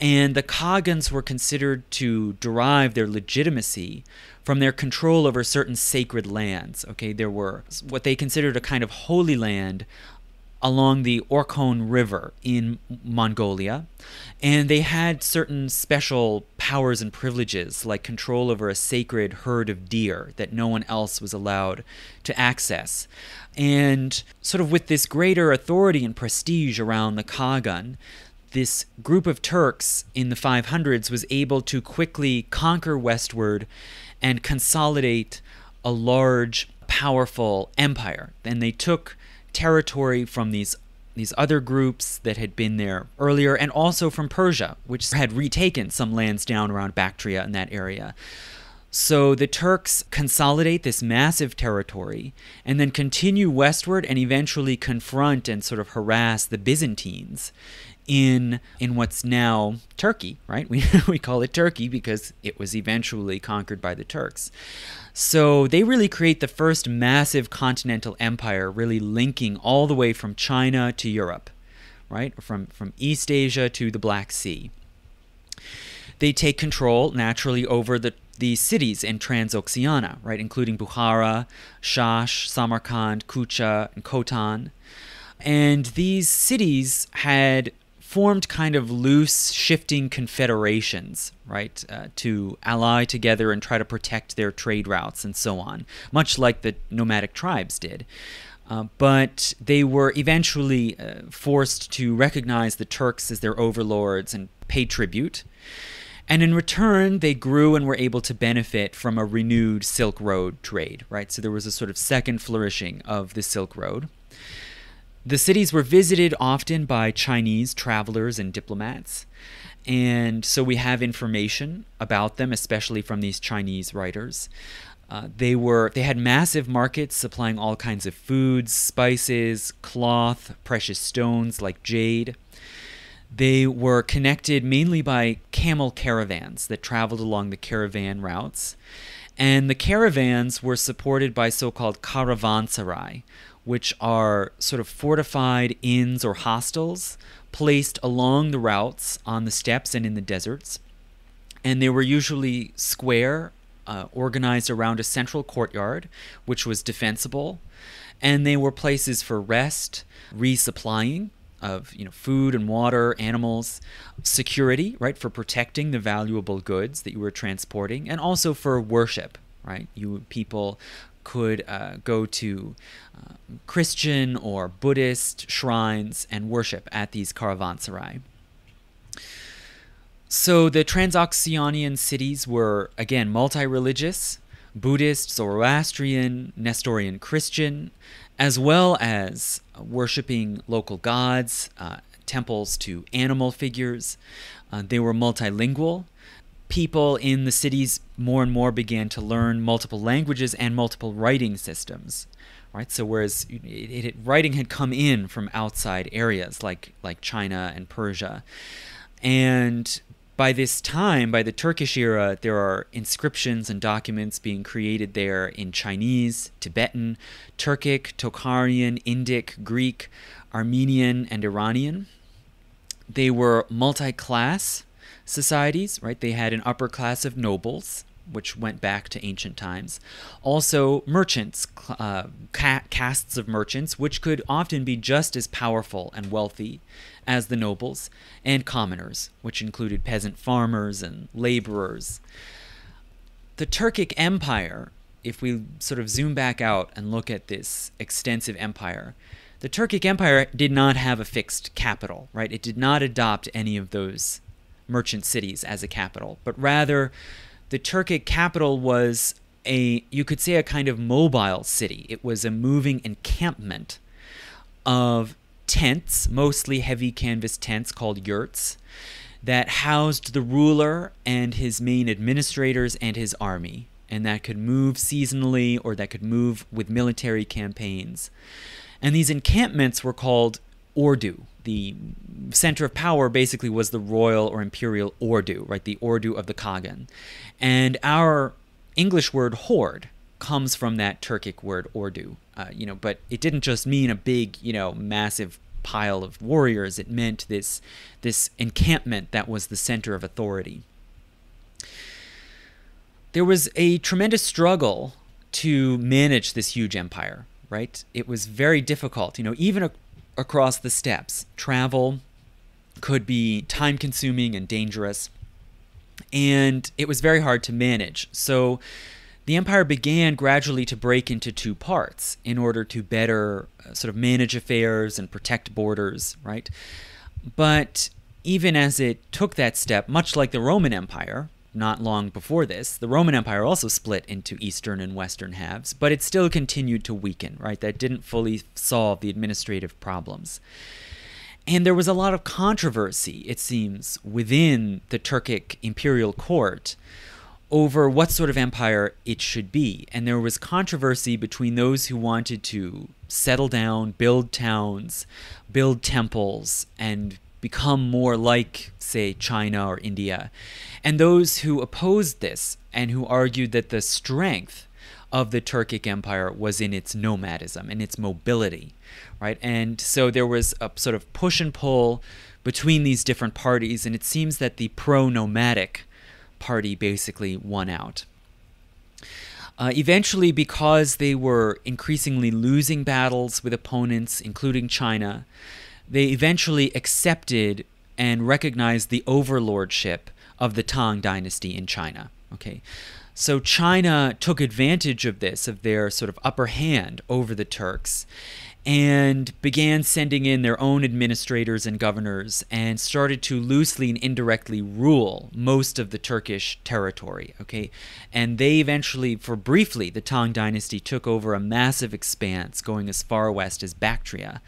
and the Kagans were considered to derive their legitimacy from their control over certain sacred lands. Okay, there were what they considered a kind of holy land along the Orkhon River in Mongolia, and they had certain special powers and privileges, like control over a sacred herd of deer that no one else was allowed to access. And sort of with this greater authority and prestige around the Kagan, this group of Turks in the 500s was able to quickly conquer westward and consolidate a large, powerful empire. And they took territory from these these other groups that had been there earlier, and also from Persia, which had retaken some lands down around Bactria in that area. So the Turks consolidate this massive territory and then continue westward and eventually confront and sort of harass the Byzantines in in what's now Turkey, right? We we call it Turkey because it was eventually conquered by the Turks. So they really create the first massive continental empire, really linking all the way from China to Europe, right? From from East Asia to the Black Sea. They take control naturally over the the cities in Transoxiana, right, including Bukhara, Shash, Samarkand, Kucha, and Khotan. And these cities had formed kind of loose, shifting confederations, right, uh, to ally together and try to protect their trade routes and so on, much like the nomadic tribes did. Uh, but they were eventually uh, forced to recognize the Turks as their overlords and pay tribute. And in return, they grew and were able to benefit from a renewed Silk Road trade, right? So there was a sort of second flourishing of the Silk Road. The cities were visited often by Chinese travelers and diplomats. And so we have information about them, especially from these Chinese writers. Uh, they were they had massive markets supplying all kinds of foods, spices, cloth, precious stones like jade. They were connected mainly by camel caravans that traveled along the caravan routes. And the caravans were supported by so called caravanserai, which are sort of fortified inns or hostels placed along the routes on the steppes and in the deserts. And they were usually square, uh, organized around a central courtyard, which was defensible. And they were places for rest, resupplying, of you know food and water, animals, security, right, for protecting the valuable goods that you were transporting, and also for worship, right? You people could uh, go to uh, Christian or Buddhist shrines and worship at these caravanserai. So the Transoxianian cities were again multi-religious, Buddhist, Zoroastrian, Nestorian Christian, as well as worshiping local gods, uh, temples to animal figures. Uh, they were multilingual. People in the cities more and more began to learn multiple languages and multiple writing systems. Right, so whereas it, it, writing had come in from outside areas like like China and Persia, and by this time, by the Turkish era, there are inscriptions and documents being created there in Chinese, Tibetan, Turkic, Tocharian, Indic, Greek, Armenian, and Iranian. They were multi class societies, right? They had an upper class of nobles, which went back to ancient times. Also, merchants, uh, ca- castes of merchants, which could often be just as powerful and wealthy as the nobles, and commoners, which included peasant farmers and laborers. The Turkic Empire, if we sort of zoom back out and look at this extensive empire, the Turkic Empire did not have a fixed capital, right? It did not adopt any of those merchant cities as a capital, but rather the Turkic capital was a, you could say, a kind of mobile city. It was a moving encampment of tents, mostly heavy canvas tents called yurts, that housed the ruler and his main administrators and his army, and that could move seasonally or that could move with military campaigns. And these encampments were called ordu. The center of power basically was the royal or imperial ordu, right? The ordu of the Khagan. And our English word horde comes from that Turkic word ordu. Uh, you know, but it didn't just mean a big, you know, massive pile of warriors. It meant this this encampment that was the center of authority. There was a tremendous struggle to manage this huge empire, right? It was very difficult, you know, even a- across the steppes. Travel could be time consuming and dangerous, and it was very hard to manage. So the empire began gradually to break into two parts in order to better uh, sort of manage affairs and protect borders, right? But even as it took that step, much like the Roman Empire, not long before this, the Roman Empire also split into eastern and western halves, but it still continued to weaken, right? That didn't fully solve the administrative problems. And there was a lot of controversy, it seems, within the Turkic imperial court over what sort of empire it should be. And there was controversy between those who wanted to settle down, build towns, build temples, and become more like, say, China or India, and those who opposed this and who argued that the strength of the Turkic Empire was in its nomadism and its mobility, right? And so there was a sort of push and pull between these different parties, and it seems that the pro nomadic party basically won out. Uh, eventually, because they were increasingly losing battles with opponents, including China, they eventually accepted and recognized the overlordship of the Tang dynasty in China. Okay, so China took advantage of this, of their sort of upper hand over the Turks, and began sending in their own administrators and governors and started to loosely and indirectly rule most of the Turkish territory. Okay, and they eventually, for briefly, the Tang Dynasty took over a massive expanse going as far west as Bactria.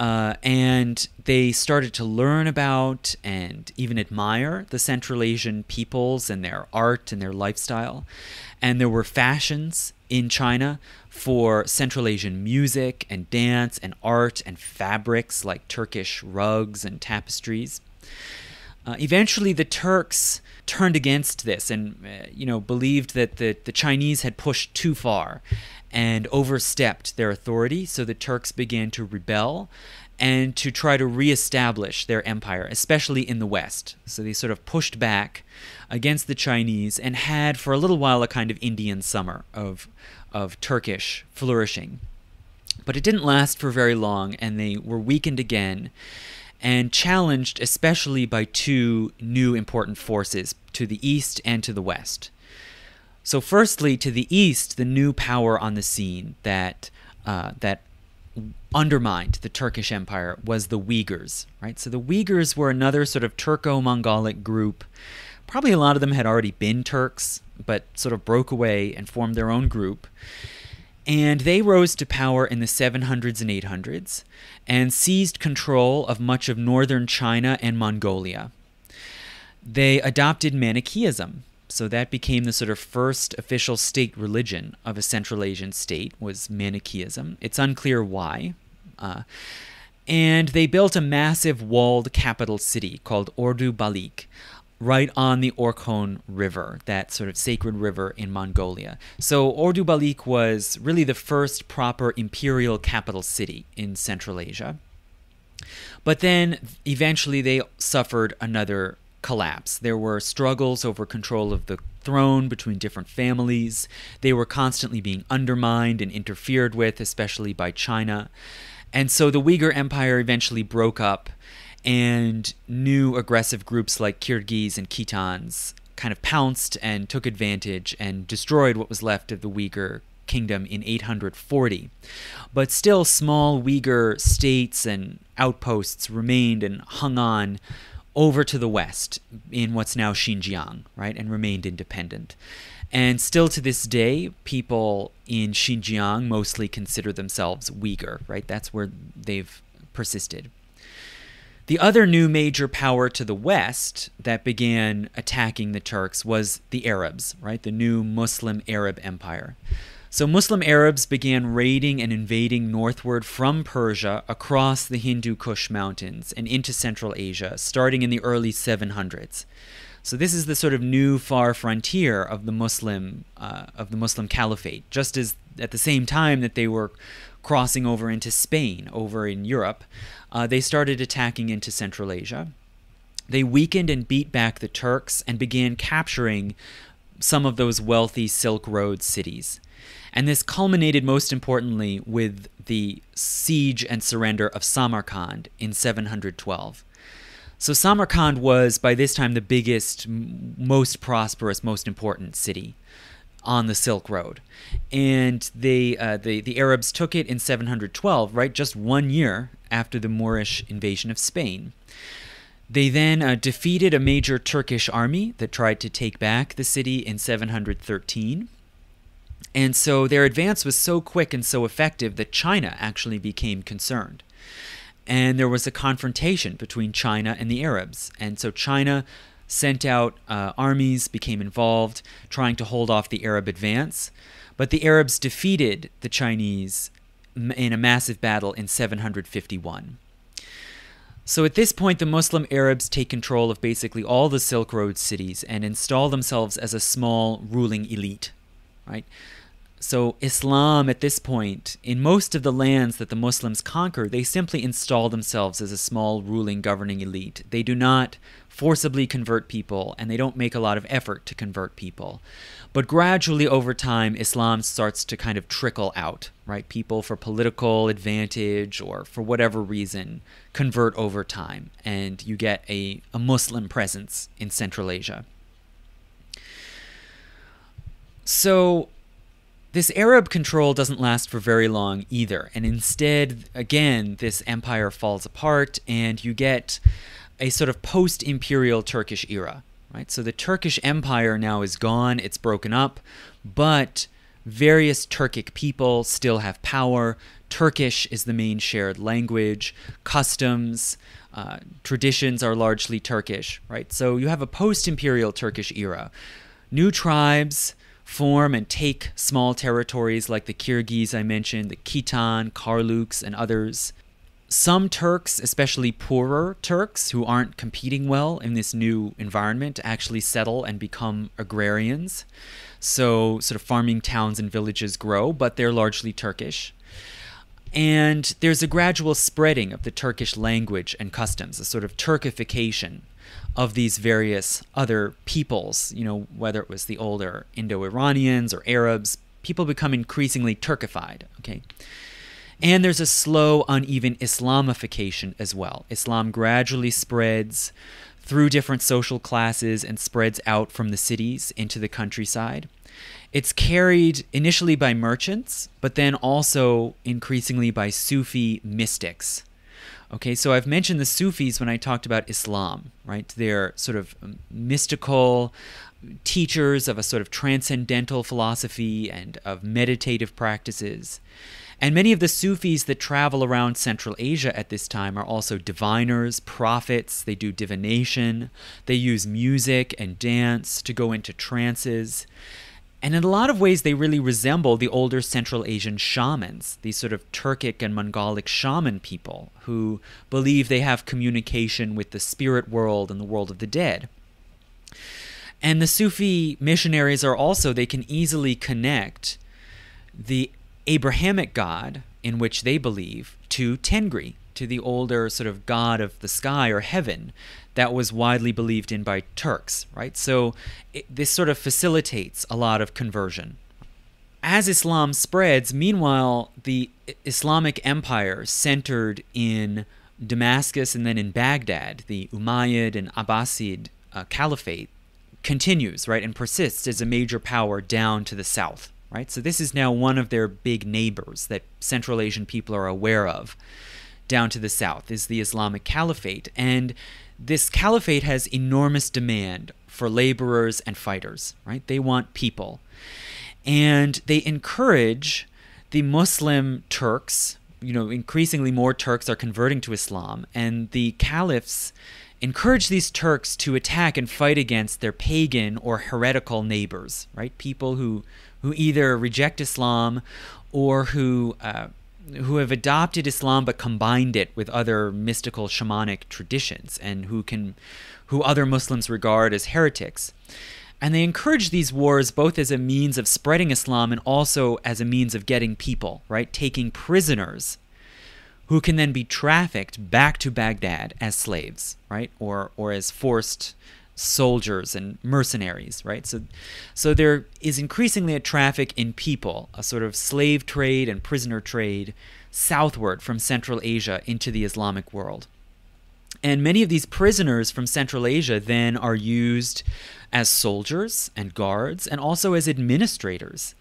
Uh, and they started to learn about and even admire the Central Asian peoples and their art and their lifestyle. And there were fashions in China for Central Asian music and dance and art and fabrics like Turkish rugs and tapestries. Uh, eventually, the Turks turned against this and, uh, you know, believed that the, the Chinese had pushed too far and overstepped their authority. So the Turks began to rebel and to try to reestablish their empire, especially in the West. So they sort of pushed back against the Chinese and had for a little while a kind of Indian summer of, of Turkish flourishing. But it didn't last for very long, and they were weakened again and challenged especially by two new important forces to the east and to the west. So, firstly, to the east, the new power on the scene that uh, that undermined the Turkish Empire was the Uyghurs, right? So the Uyghurs were another sort of Turco-Mongolic group. Probably a lot of them had already been Turks, but sort of broke away and formed their own group. And they rose to power in the 700s and 800s and seized control of much of northern China and Mongolia. They adopted Manichaeism, so that became the sort of first official state religion of a Central Asian state was Manichaeism. It's unclear why. Uh, and they built a massive walled capital city called Ordu Balik right on the Orkhon River, that sort of sacred river in Mongolia. So Ordu Balik was really the first proper imperial capital city in Central Asia. But then eventually they suffered another collapse. There were struggles over control of the throne between different families. They were constantly being undermined and interfered with, especially by China. And so the Uyghur Empire eventually broke up, and new aggressive groups like Kyrgyz and Khitans kind of pounced and took advantage and destroyed what was left of the Uyghur kingdom in 840. But still, small Uyghur states and outposts remained and hung on over to the west in what's now Xinjiang, right, and remained independent. And still to this day, people in Xinjiang mostly consider themselves Uyghur, right? That's where they've persisted. The other new major power to the west that began attacking the Turks was the Arabs, right? The new Muslim Arab Empire. So Muslim Arabs began raiding and invading northward from Persia across the Hindu Kush Mountains and into Central Asia, starting in the early 700s. So this is the sort of new far frontier of the Muslim uh, of the Muslim Caliphate. Just as at the same time that they were crossing over into Spain, over in Europe, uh, they started attacking into Central Asia. They weakened and beat back the Turks and began capturing some of those wealthy Silk Road cities. And this culminated most importantly with the siege and surrender of Samarkand in 712. So Samarkand was by this time the biggest, most prosperous, most important city on the Silk Road, and they uh, the the Arabs took it in 712, right, just one year after the Moorish invasion of Spain. They then uh, defeated a major Turkish army that tried to take back the city in 713 and so their advance was so quick and so effective that China actually became concerned. And there was a confrontation between China and the Arabs. And so China sent out uh, armies, became involved, trying to hold off the Arab advance. But the Arabs defeated the Chinese in a massive battle in 751. So at this point, the Muslim Arabs take control of basically all the Silk Road cities and install themselves as a small ruling elite, right? So, Islam at this point, in most of the lands that the Muslims conquer, they simply install themselves as a small ruling governing elite. They do not forcibly convert people, and they don't make a lot of effort to convert people. But gradually over time, Islam starts to kind of trickle out, right? People for political advantage or for whatever reason convert over time, and you get a, a Muslim presence in Central Asia. So, this Arab control doesn't last for very long either. And instead, again, this empire falls apart and you get a sort of post imperial Turkish era. Right? So the Turkish Empire now is gone, it's broken up, but various Turkic people still have power. Turkish is the main shared language, customs, uh, traditions are largely Turkish, right? So you have a post imperial Turkish era. New tribes form and take small territories like the Kyrgyz I mentioned, the Khitan, Karluks, and others. Some Turks, especially poorer Turks who aren't competing well in this new environment, actually settle and become agrarians. So, sort of farming towns and villages grow, but they're largely Turkish. And there's a gradual spreading of the Turkish language and customs, a sort of Turkification of these various other peoples, you know, whether it was the older Indo Iranians or Arabs, people become increasingly Turkified, okay? And there's a slow, uneven Islamification as well. Islam gradually spreads through different social classes and spreads out from the cities into the countryside. It's carried initially by merchants, but then also increasingly by Sufi mystics. Okay, so I've mentioned the Sufis when I talked about Islam, right? They're sort of um, mystical teachers of a sort of transcendental philosophy and of meditative practices. And many of the Sufis that travel around Central Asia at this time are also diviners, prophets. They do divination. They use music and dance to go into trances. And in a lot of ways, they really resemble the older Central Asian shamans, these sort of Turkic and Mongolic shaman people who believe they have communication with the spirit world and the world of the dead. And the Sufi missionaries are also, they can easily connect the Abrahamic God in which they believe to Tengri, to the older sort of god of the sky or heaven that was widely believed in by Turks, right? So it, this sort of facilitates a lot of conversion. As Islam spreads, meanwhile, the Islamic empire centered in Damascus and then in Baghdad, the Umayyad and Abbasid uh, caliphate, continues, right, and persists as a major power down to the south, right? So this is now one of their big neighbors that Central Asian people are aware of down to the south is the Islamic Caliphate. And this caliphate has enormous demand for laborers and fighters, right? They want people. And they encourage the Muslim Turks, you know, increasingly more Turks are converting to Islam, and the caliphs encourage these Turks to attack and fight against their pagan or heretical neighbors, right? People who, who either reject Islam or who uh, who have adopted Islam but combined it with other mystical shamanic traditions and who can who other Muslims regard as heretics. And they encourage these wars both as a means of spreading Islam and also as a means of getting people, right? Taking prisoners who can then be trafficked back to Baghdad as slaves, right? Or or as forced soldiers and mercenaries, right? So, so there is increasingly a traffic in people, a sort of slave trade and prisoner trade southward from Central Asia into the Islamic world. And many of these prisoners from Central Asia then are used as soldiers and guards and also as administrators.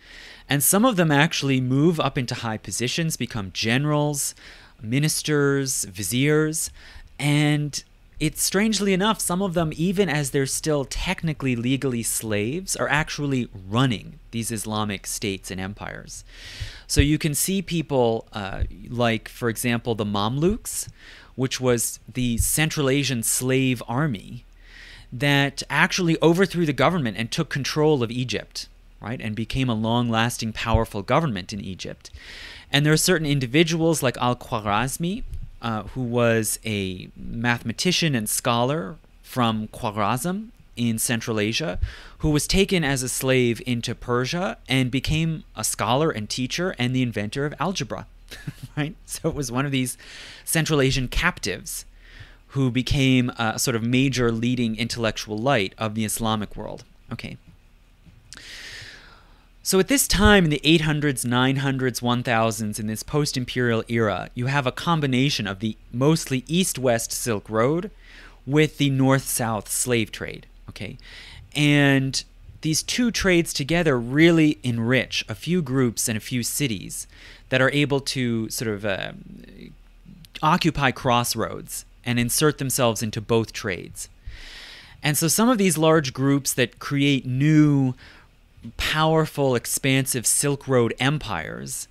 And some of them actually move up into high positions, become generals, ministers, viziers, and it's strangely enough, some of them, even as they're still technically legally slaves, are actually running these Islamic states and empires. So you can see people uh, like, for example, the Mamluks, which was the Central Asian slave army that actually overthrew the government and took control of Egypt, right, and became a long lasting, powerful government in Egypt. And there are certain individuals like Al Khwarazmi, uh, who was a mathematician and scholar from Khwarazm in Central Asia, who was taken as a slave into Persia and became a scholar and teacher and the inventor of algebra. right? So it was one of these Central Asian captives who became a sort of major leading intellectual light of the Islamic world. Okay. So at this time in the 800s, 900s, 1000s, in this post imperial era, you have a combination of the mostly east west Silk Road with the north south slave trade. Okay. And these two trades together really enrich a few groups and a few cities that are able to sort of uh, occupy crossroads and insert themselves into both trades. And so some of these large groups that create new, powerful, expansive Silk Road empires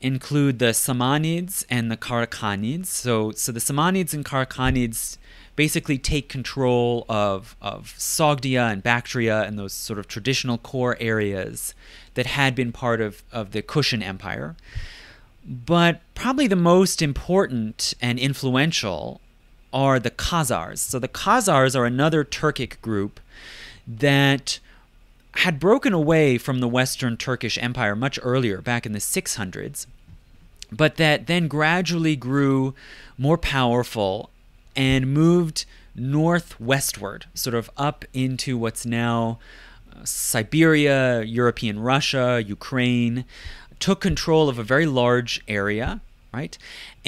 include the Samanids and the Karakhanids. So, so the Samanids and Karakhanids basically take control of, of Sogdia and Bactria and those sort of traditional core areas that had been part of, of the Kushan Empire. But probably the most important and influential are the Khazars. So the Khazars are another Turkic group that had broken away from the Western Turkish Empire much earlier, back in the 600s, but that then gradually grew more powerful and moved northwestward, sort of up into what's now uh, Siberia, European Russia, Ukraine, took control of a very large area, right?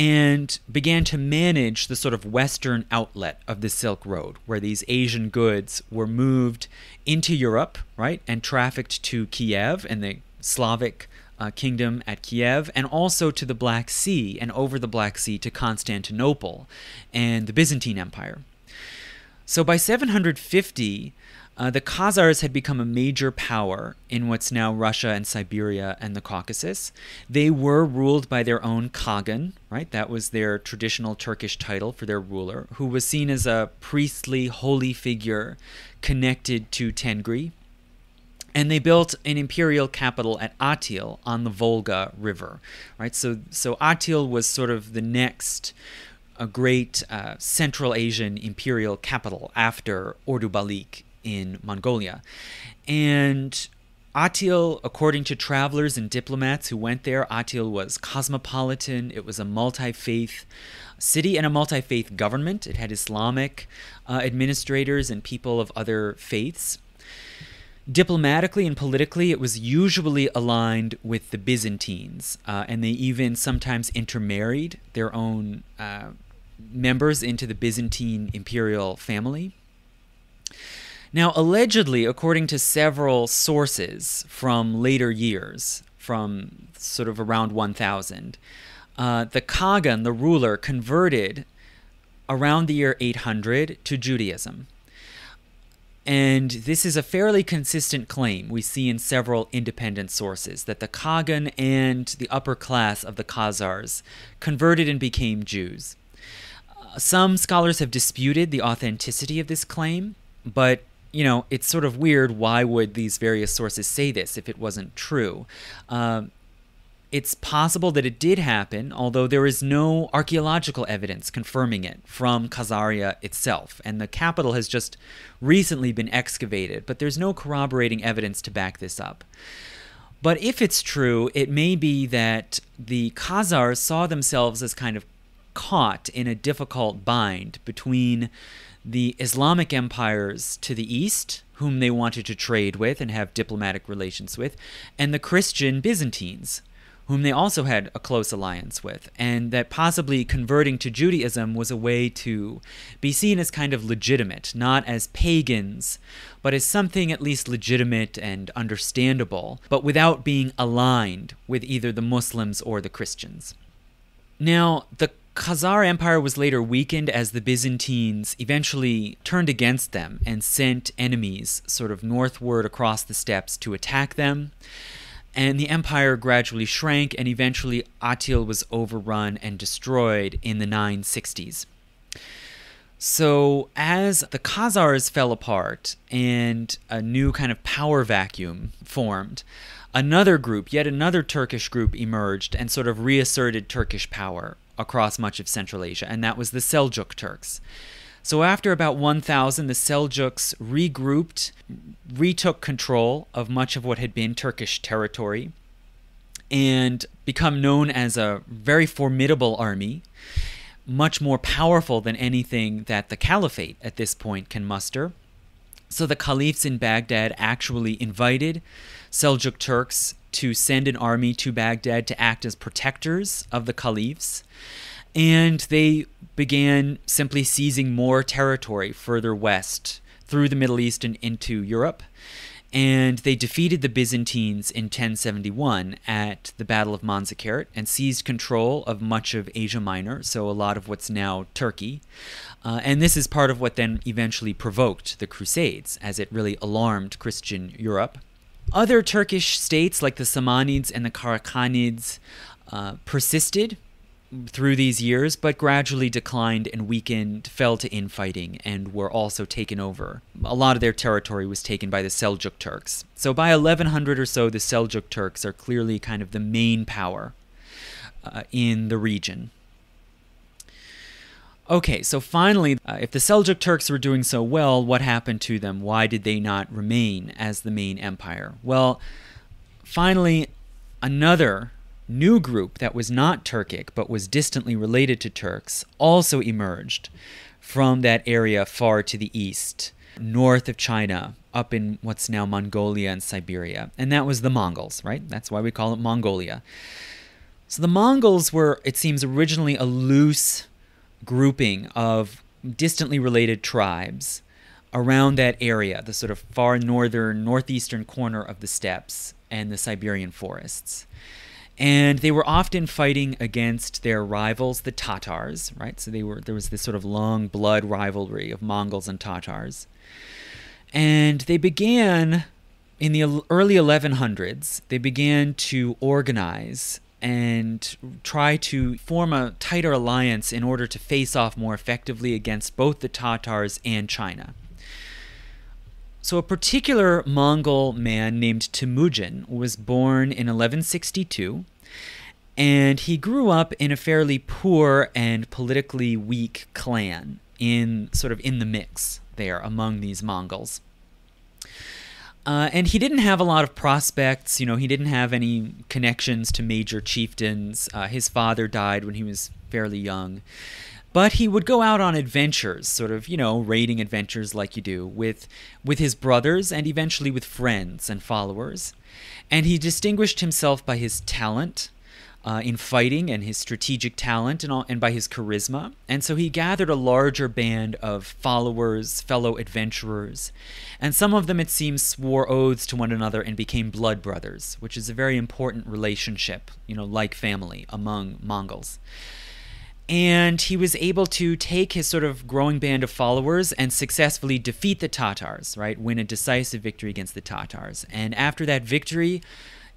And began to manage the sort of western outlet of the Silk Road, where these Asian goods were moved into Europe, right? And trafficked to Kiev and the Slavic uh, kingdom at Kiev, and also to the Black Sea and over the Black Sea to Constantinople and the Byzantine Empire. So by 750, uh, the Khazars had become a major power in what's now Russia and Siberia and the Caucasus. They were ruled by their own Khagan, right? That was their traditional Turkish title for their ruler, who was seen as a priestly, holy figure connected to Tengri, and they built an imperial capital at Atil on the Volga River, right? So, so Atil was sort of the next a great uh, Central Asian imperial capital after Ordubalik in Mongolia, and Atil, according to travelers and diplomats who went there, Atil was cosmopolitan. It was a multi faith city and a multi faith government. It had Islamic uh, administrators and people of other faiths. Diplomatically and politically, it was usually aligned with the Byzantines, uh, and they even sometimes intermarried their own uh, members into the Byzantine imperial family. Now, allegedly, according to several sources from later years, from sort of around 1000, uh, the Khagan, the ruler, converted around the year 800 to Judaism. And this is a fairly consistent claim we see in several independent sources that the Khagan and the upper class of the Khazars converted and became Jews. Uh, some scholars have disputed the authenticity of this claim, but you know, it's sort of weird. Why would these various sources say this if it wasn't true? Uh, it's possible that it did happen, although there is no archaeological evidence confirming it from Khazaria itself, and the capital has just recently been excavated, but there's no corroborating evidence to back this up. But if it's true, it may be that the Khazars saw themselves as kind of caught in a difficult bind between the Islamic empires to the east, whom they wanted to trade with and have diplomatic relations with, and the Christian Byzantines, whom they also had a close alliance with, and that possibly converting to Judaism was a way to be seen as kind of legitimate, not as pagans, but as something at least legitimate and understandable, but without being aligned with either the Muslims or the Christians. Now, the Khazar Empire was later weakened as the Byzantines eventually turned against them and sent enemies sort of northward across the steppes to attack them and the empire gradually shrank, and eventually Atil was overrun and destroyed in the 960s. So, as the Khazars fell apart and a new kind of power vacuum formed, another group, yet another Turkish group, emerged and sort of reasserted Turkish power across much of Central Asia, and that was the Seljuk Turks. So after about 1000, the Seljuks regrouped, retook control of much of what had been Turkish territory, and become known as a very formidable army, much more powerful than anything that the caliphate at this point can muster. So the caliphs in Baghdad actually invited Seljuk Turks to send an army to Baghdad to act as protectors of the caliphs and they began simply seizing more territory further west through the Middle East and into Europe. and they defeated the Byzantines in 1071 at the Battle of Manzikert and seized control of much of Asia Minor, so a lot of what's now Turkey. Uh, and this is part of what then eventually provoked the Crusades, as it really alarmed Christian Europe. Other Turkish states, like the Samanids and the Karakhanids, uh, persisted through these years, but gradually declined and weakened, fell to infighting, and were also taken over. A lot of their territory was taken by the Seljuk Turks. So by 1100 or so, the Seljuk Turks are clearly kind of the main power uh, in the region. Okay, so finally, uh, if the Seljuk Turks were doing so well, what happened to them? Why did they not remain as the main empire? Well, finally, another new group that was not Turkic but was distantly related to Turks also emerged from that area far to the east, north of China, up in what's now Mongolia and Siberia. And that was the Mongols, right? That's why we call it Mongolia. So the Mongols were, it seems, originally a loose grouping of distantly related tribes around that area, the sort of far northern, northeastern corner of the steppes and the Siberian forests and they were often fighting against their rivals, the Tatars, right? So they were there was this sort of long blood rivalry of Mongols and Tatars, and they began in the early 1100s. They began to organize and try to form a tighter alliance in order to face off more effectively against both the Tatars and China. So, a particular Mongol man named Temujin was born in 1162, and he grew up in a fairly poor and politically weak clan in sort of in the mix there among these Mongols. Uh, and he didn't have a lot of prospects. You know, he didn't have any connections to major chieftains. Uh, his father died when he was fairly young. But he would go out on adventures, sort of, you know, raiding adventures like you do, with, with his brothers and eventually with friends and followers. And he distinguished himself by his talent, uh, in fighting and his strategic talent and, all, and by his charisma. And so he gathered a larger band of followers, fellow adventurers, and some of them, it seems, swore oaths to one another and became blood brothers, which is a very important relationship, you know, like family among Mongols and he was able to take his sort of growing band of followers and successfully defeat the Tatars, right? Win a decisive victory against the Tatars. And after that victory,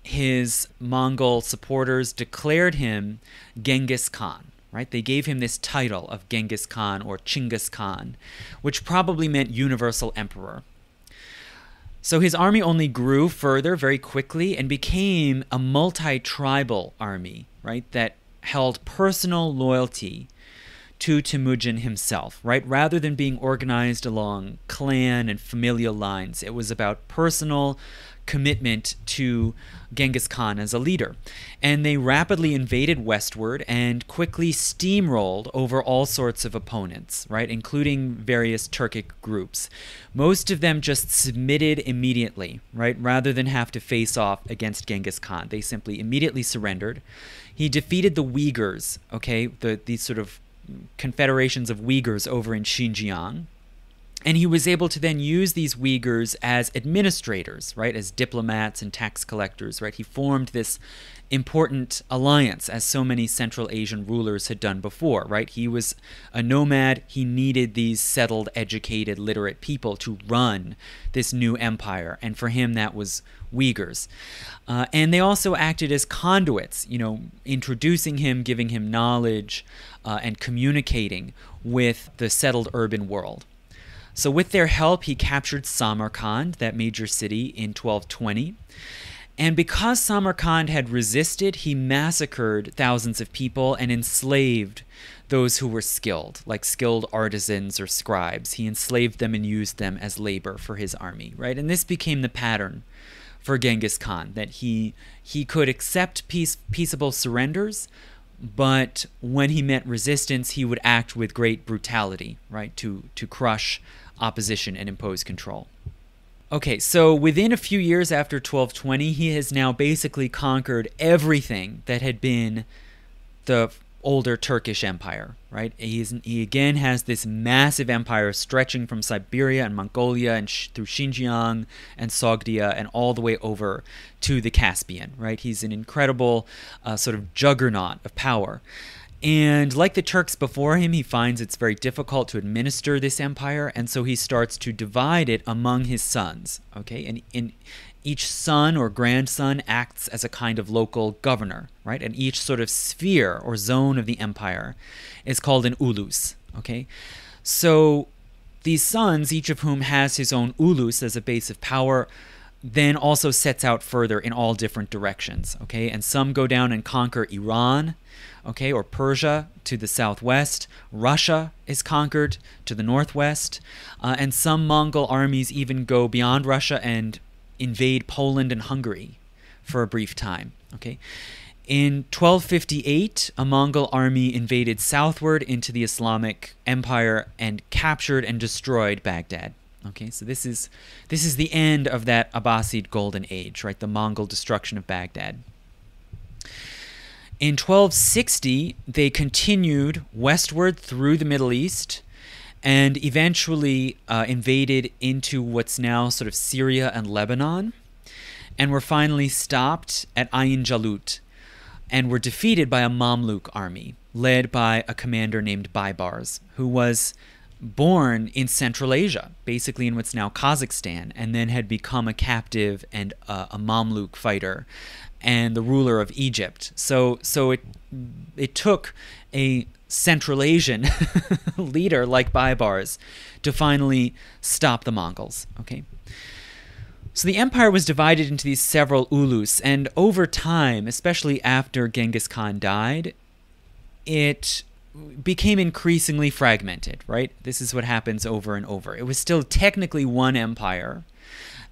his Mongol supporters declared him Genghis Khan, right? They gave him this title of Genghis Khan or Chinggis Khan, which probably meant universal emperor. So his army only grew further very quickly and became a multi tribal army, right? That held personal loyalty to Temujin himself, right? Rather than being organized along clan and familial lines, it was about personal commitment to Genghis Khan as a leader. And they rapidly invaded westward and quickly steamrolled over all sorts of opponents, right, including various Turkic groups. Most of them just submitted immediately, right, rather than have to face off against Genghis Khan. They simply immediately surrendered. He defeated the Uyghurs, okay, the, these sort of confederations of Uyghurs over in Xinjiang, and he was able to then use these Uyghurs as administrators, right, as diplomats and tax collectors, right? He formed this important alliance as so many Central Asian rulers had done before, right? He was a nomad. He needed these settled, educated, literate people to run this new empire. And for him, that was Uyghurs. Uh, and they also acted as conduits, you know, introducing him, giving him knowledge, uh, and communicating with the settled urban world. So, with their help, he captured Samarkand, that major city, in 1220. And because Samarkand had resisted, he massacred thousands of people and enslaved those who were skilled, like skilled artisans or scribes. He enslaved them and used them as labor for his army, right? And this became the pattern for Genghis Khan that he he could accept peace, peaceable surrenders, but when he met resistance, he would act with great brutality, right, to to crush opposition and impose control. Okay, so within a few years after 1220, he has now basically conquered everything that had been the older Turkish empire, right? He's, he again has this massive empire stretching from Siberia and Mongolia and sh- through Xinjiang and Sogdia and all the way over to the Caspian, right? He's an incredible uh, sort of juggernaut of power. And like the Turks before him, he finds it's very difficult to administer this empire, and so he starts to divide it among his sons. Okay, and in each son or grandson acts as a kind of local governor, right? And each sort of sphere or zone of the empire is called an ulus. Okay, so these sons, each of whom has his own ulus as a base of power, then also sets out further in all different directions. Okay, and some go down and conquer Iran okay, or Persia to the southwest. Russia is conquered to the northwest. Uh, and some Mongol armies even go beyond Russia and invade Poland and Hungary for a brief time, okay. In 1258, a Mongol army invaded southward into the Islamic Empire and captured and destroyed Baghdad. Okay, so this is this is the end of that Abbasid golden age, right? The Mongol destruction of Baghdad. In 1260, they continued westward through the Middle East and eventually uh, invaded into what's now sort of Syria and Lebanon, and were finally stopped at Ain Jalut and were defeated by a Mamluk army led by a commander named Baibars, who was born in Central Asia, basically in what's now Kazakhstan, and then had become a captive and uh, a Mamluk fighter and the ruler of Egypt. So so it it took a Central Asian leader like Baibars to finally stop the Mongols. Okay. So the empire was divided into these several ulus, and over time, especially after Genghis Khan died, it became increasingly fragmented, right? This is what happens over and over. It was still technically one empire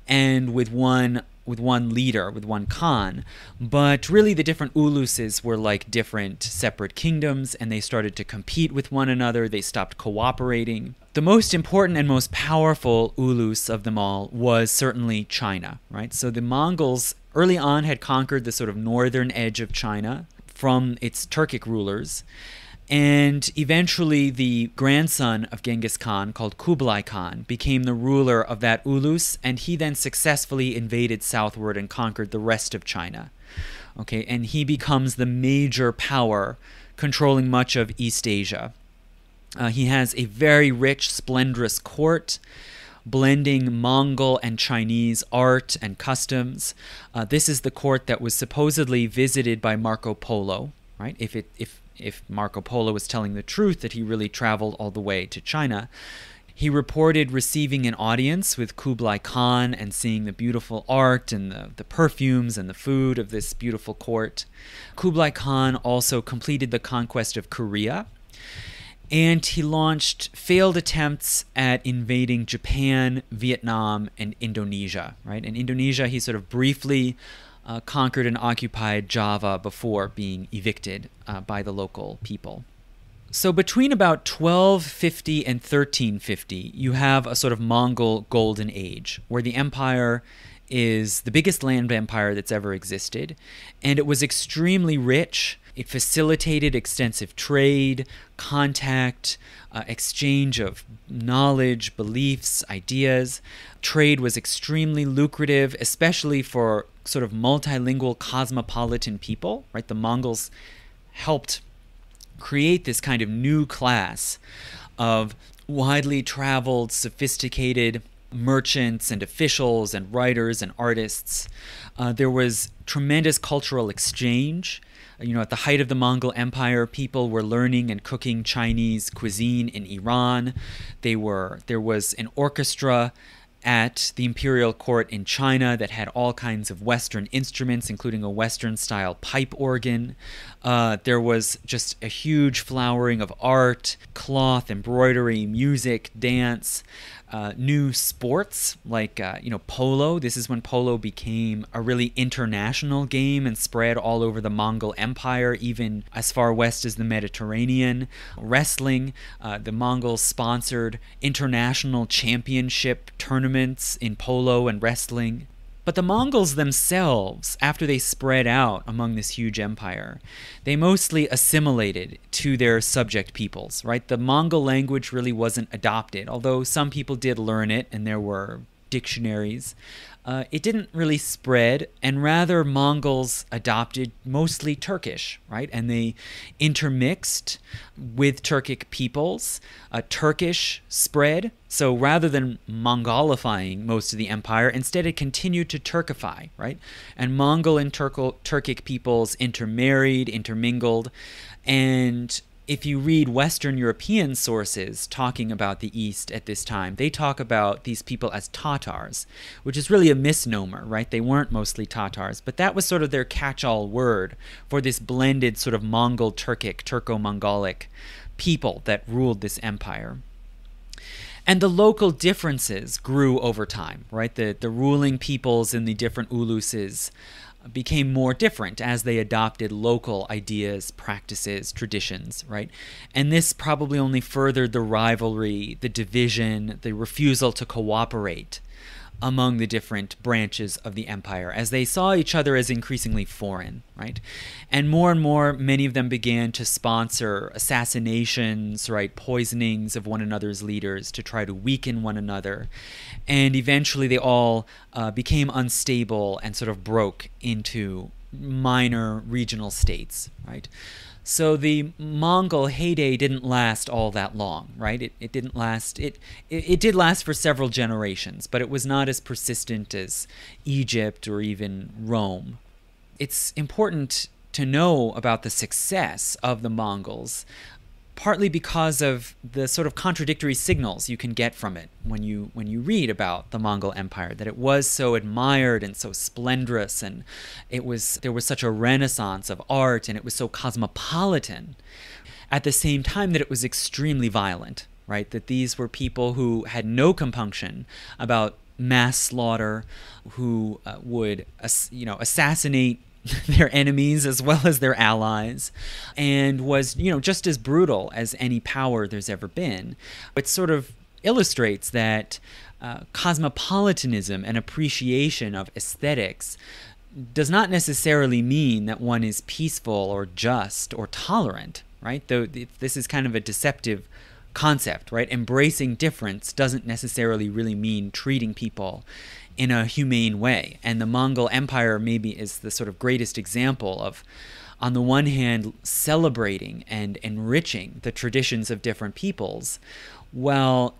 and with one with one leader, with one Khan, but really the different uluses were like different separate kingdoms and they started to compete with one another. They stopped cooperating. The most important and most powerful ulus of them all was certainly China, right? So the Mongols early on had conquered the sort of northern edge of China from its Turkic rulers and eventually, the grandson of Genghis Khan, called Kublai Khan, became the ruler of that Ulus, and he then successfully invaded southward and conquered the rest of China. Okay, and he becomes the major power controlling much of East Asia. Uh, he has a very rich, splendorous court blending Mongol and Chinese art and customs. Uh, this is the court that was supposedly visited by Marco Polo, right? If it if if Marco Polo was telling the truth that he really traveled all the way to China. He reported receiving an audience with Kublai Khan and seeing the beautiful art and the, the perfumes and the food of this beautiful court. Kublai Khan also completed the conquest of Korea and he launched failed attempts at invading Japan, Vietnam, and Indonesia. Right, in Indonesia, he sort of briefly uh, conquered and occupied Java before being evicted uh, by the local people. So between about 1250 and 1350, you have a sort of Mongol golden age where the empire is the biggest land empire that's ever existed, and it was extremely rich. It facilitated extensive trade, contact, uh, exchange of knowledge, beliefs, ideas. Trade was extremely lucrative, especially for sort of multilingual cosmopolitan people, right? The Mongols helped create this kind of new class of widely traveled, sophisticated merchants and officials and writers and artists. Uh, there was tremendous cultural exchange. You know, at the height of the Mongol Empire, people were learning and cooking Chinese cuisine in Iran. They were there was an orchestra at the imperial court in China that had all kinds of Western instruments, including a Western style pipe organ. Uh, there was just a huge flowering of art, cloth, embroidery, music, dance uh, new sports like uh, you know polo. This is when polo became a really international game and spread all over the Mongol Empire, even as far west as the Mediterranean. Wrestling, uh, the Mongols sponsored international championship tournaments in polo and wrestling. But the Mongols themselves, after they spread out among this huge empire, they mostly assimilated to their subject peoples, right? The Mongol language really wasn't adopted, although some people did learn it and there were dictionaries uh, it didn't really spread, and rather Mongols adopted mostly Turkish, right? And they intermixed with Turkic peoples. Uh, Turkish spread, so rather than Mongolifying most of the empire, instead it continued to Turkify, right? And Mongol and Turkic peoples intermarried, intermingled, and if you read Western European sources talking about the East at this time, they talk about these people as Tatars, which is really a misnomer, right? They weren't mostly Tatars, but that was sort of their catch all word for this blended sort of Mongol Turkic, Turco Mongolic people that ruled this empire. And the local differences grew over time, right? The, the ruling peoples in the different uluses became more different as they adopted local ideas, practices, traditions, right? And this probably only furthered the rivalry, the division, the refusal to cooperate among the different branches of the empire as they saw each other as increasingly foreign, right? And more and more, many of them began to sponsor assassinations, right? Poisonings of one another's leaders to try to weaken one another. And eventually they all uh, became unstable and sort of broke into minor regional states, right? So the Mongol heyday didn't last all that long, right? It, it didn't last, it, it, it did last for several generations, but it was not as persistent as Egypt or even Rome. It's important to know about the success of the Mongols partly because of the sort of contradictory signals you can get from it when you when you read about the Mongol Empire that it was so admired and so splendorous and it was there was such a renaissance of art and it was so cosmopolitan at the same time that it was extremely violent right? That these were people who had no compunction about mass slaughter who uh, would you know assassinate their enemies as well as their allies and was you know just as brutal as any power there's ever been. It sort of illustrates that uh, cosmopolitanism and appreciation of aesthetics does not necessarily mean that one is peaceful or just or tolerant right? Though this is kind of a deceptive concept right? Embracing difference doesn't necessarily really mean treating people in a humane way. And the Mongol Empire maybe is the sort of greatest example of, on the one hand, celebrating and enriching the traditions of different peoples, while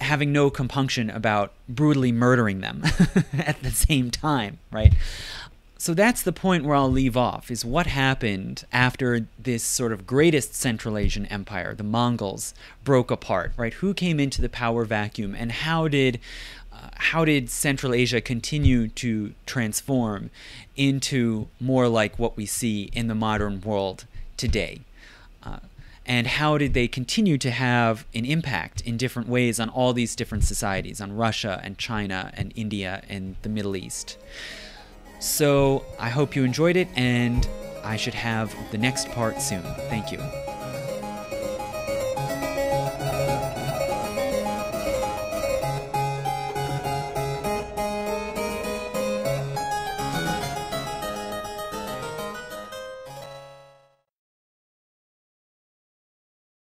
having no compunction about brutally murdering them at the same time, right? So that's the point where I'll leave off is what happened after this sort of greatest Central Asian empire, the Mongols, broke apart, right? Who came into the power vacuum and how did how did Central Asia continue to transform into more like what we see in the modern world today? Uh, and how did they continue to have an impact in different ways on all these different societies, on Russia and China and India and the Middle East? So I hope you enjoyed it, and I should have the next part soon. Thank you.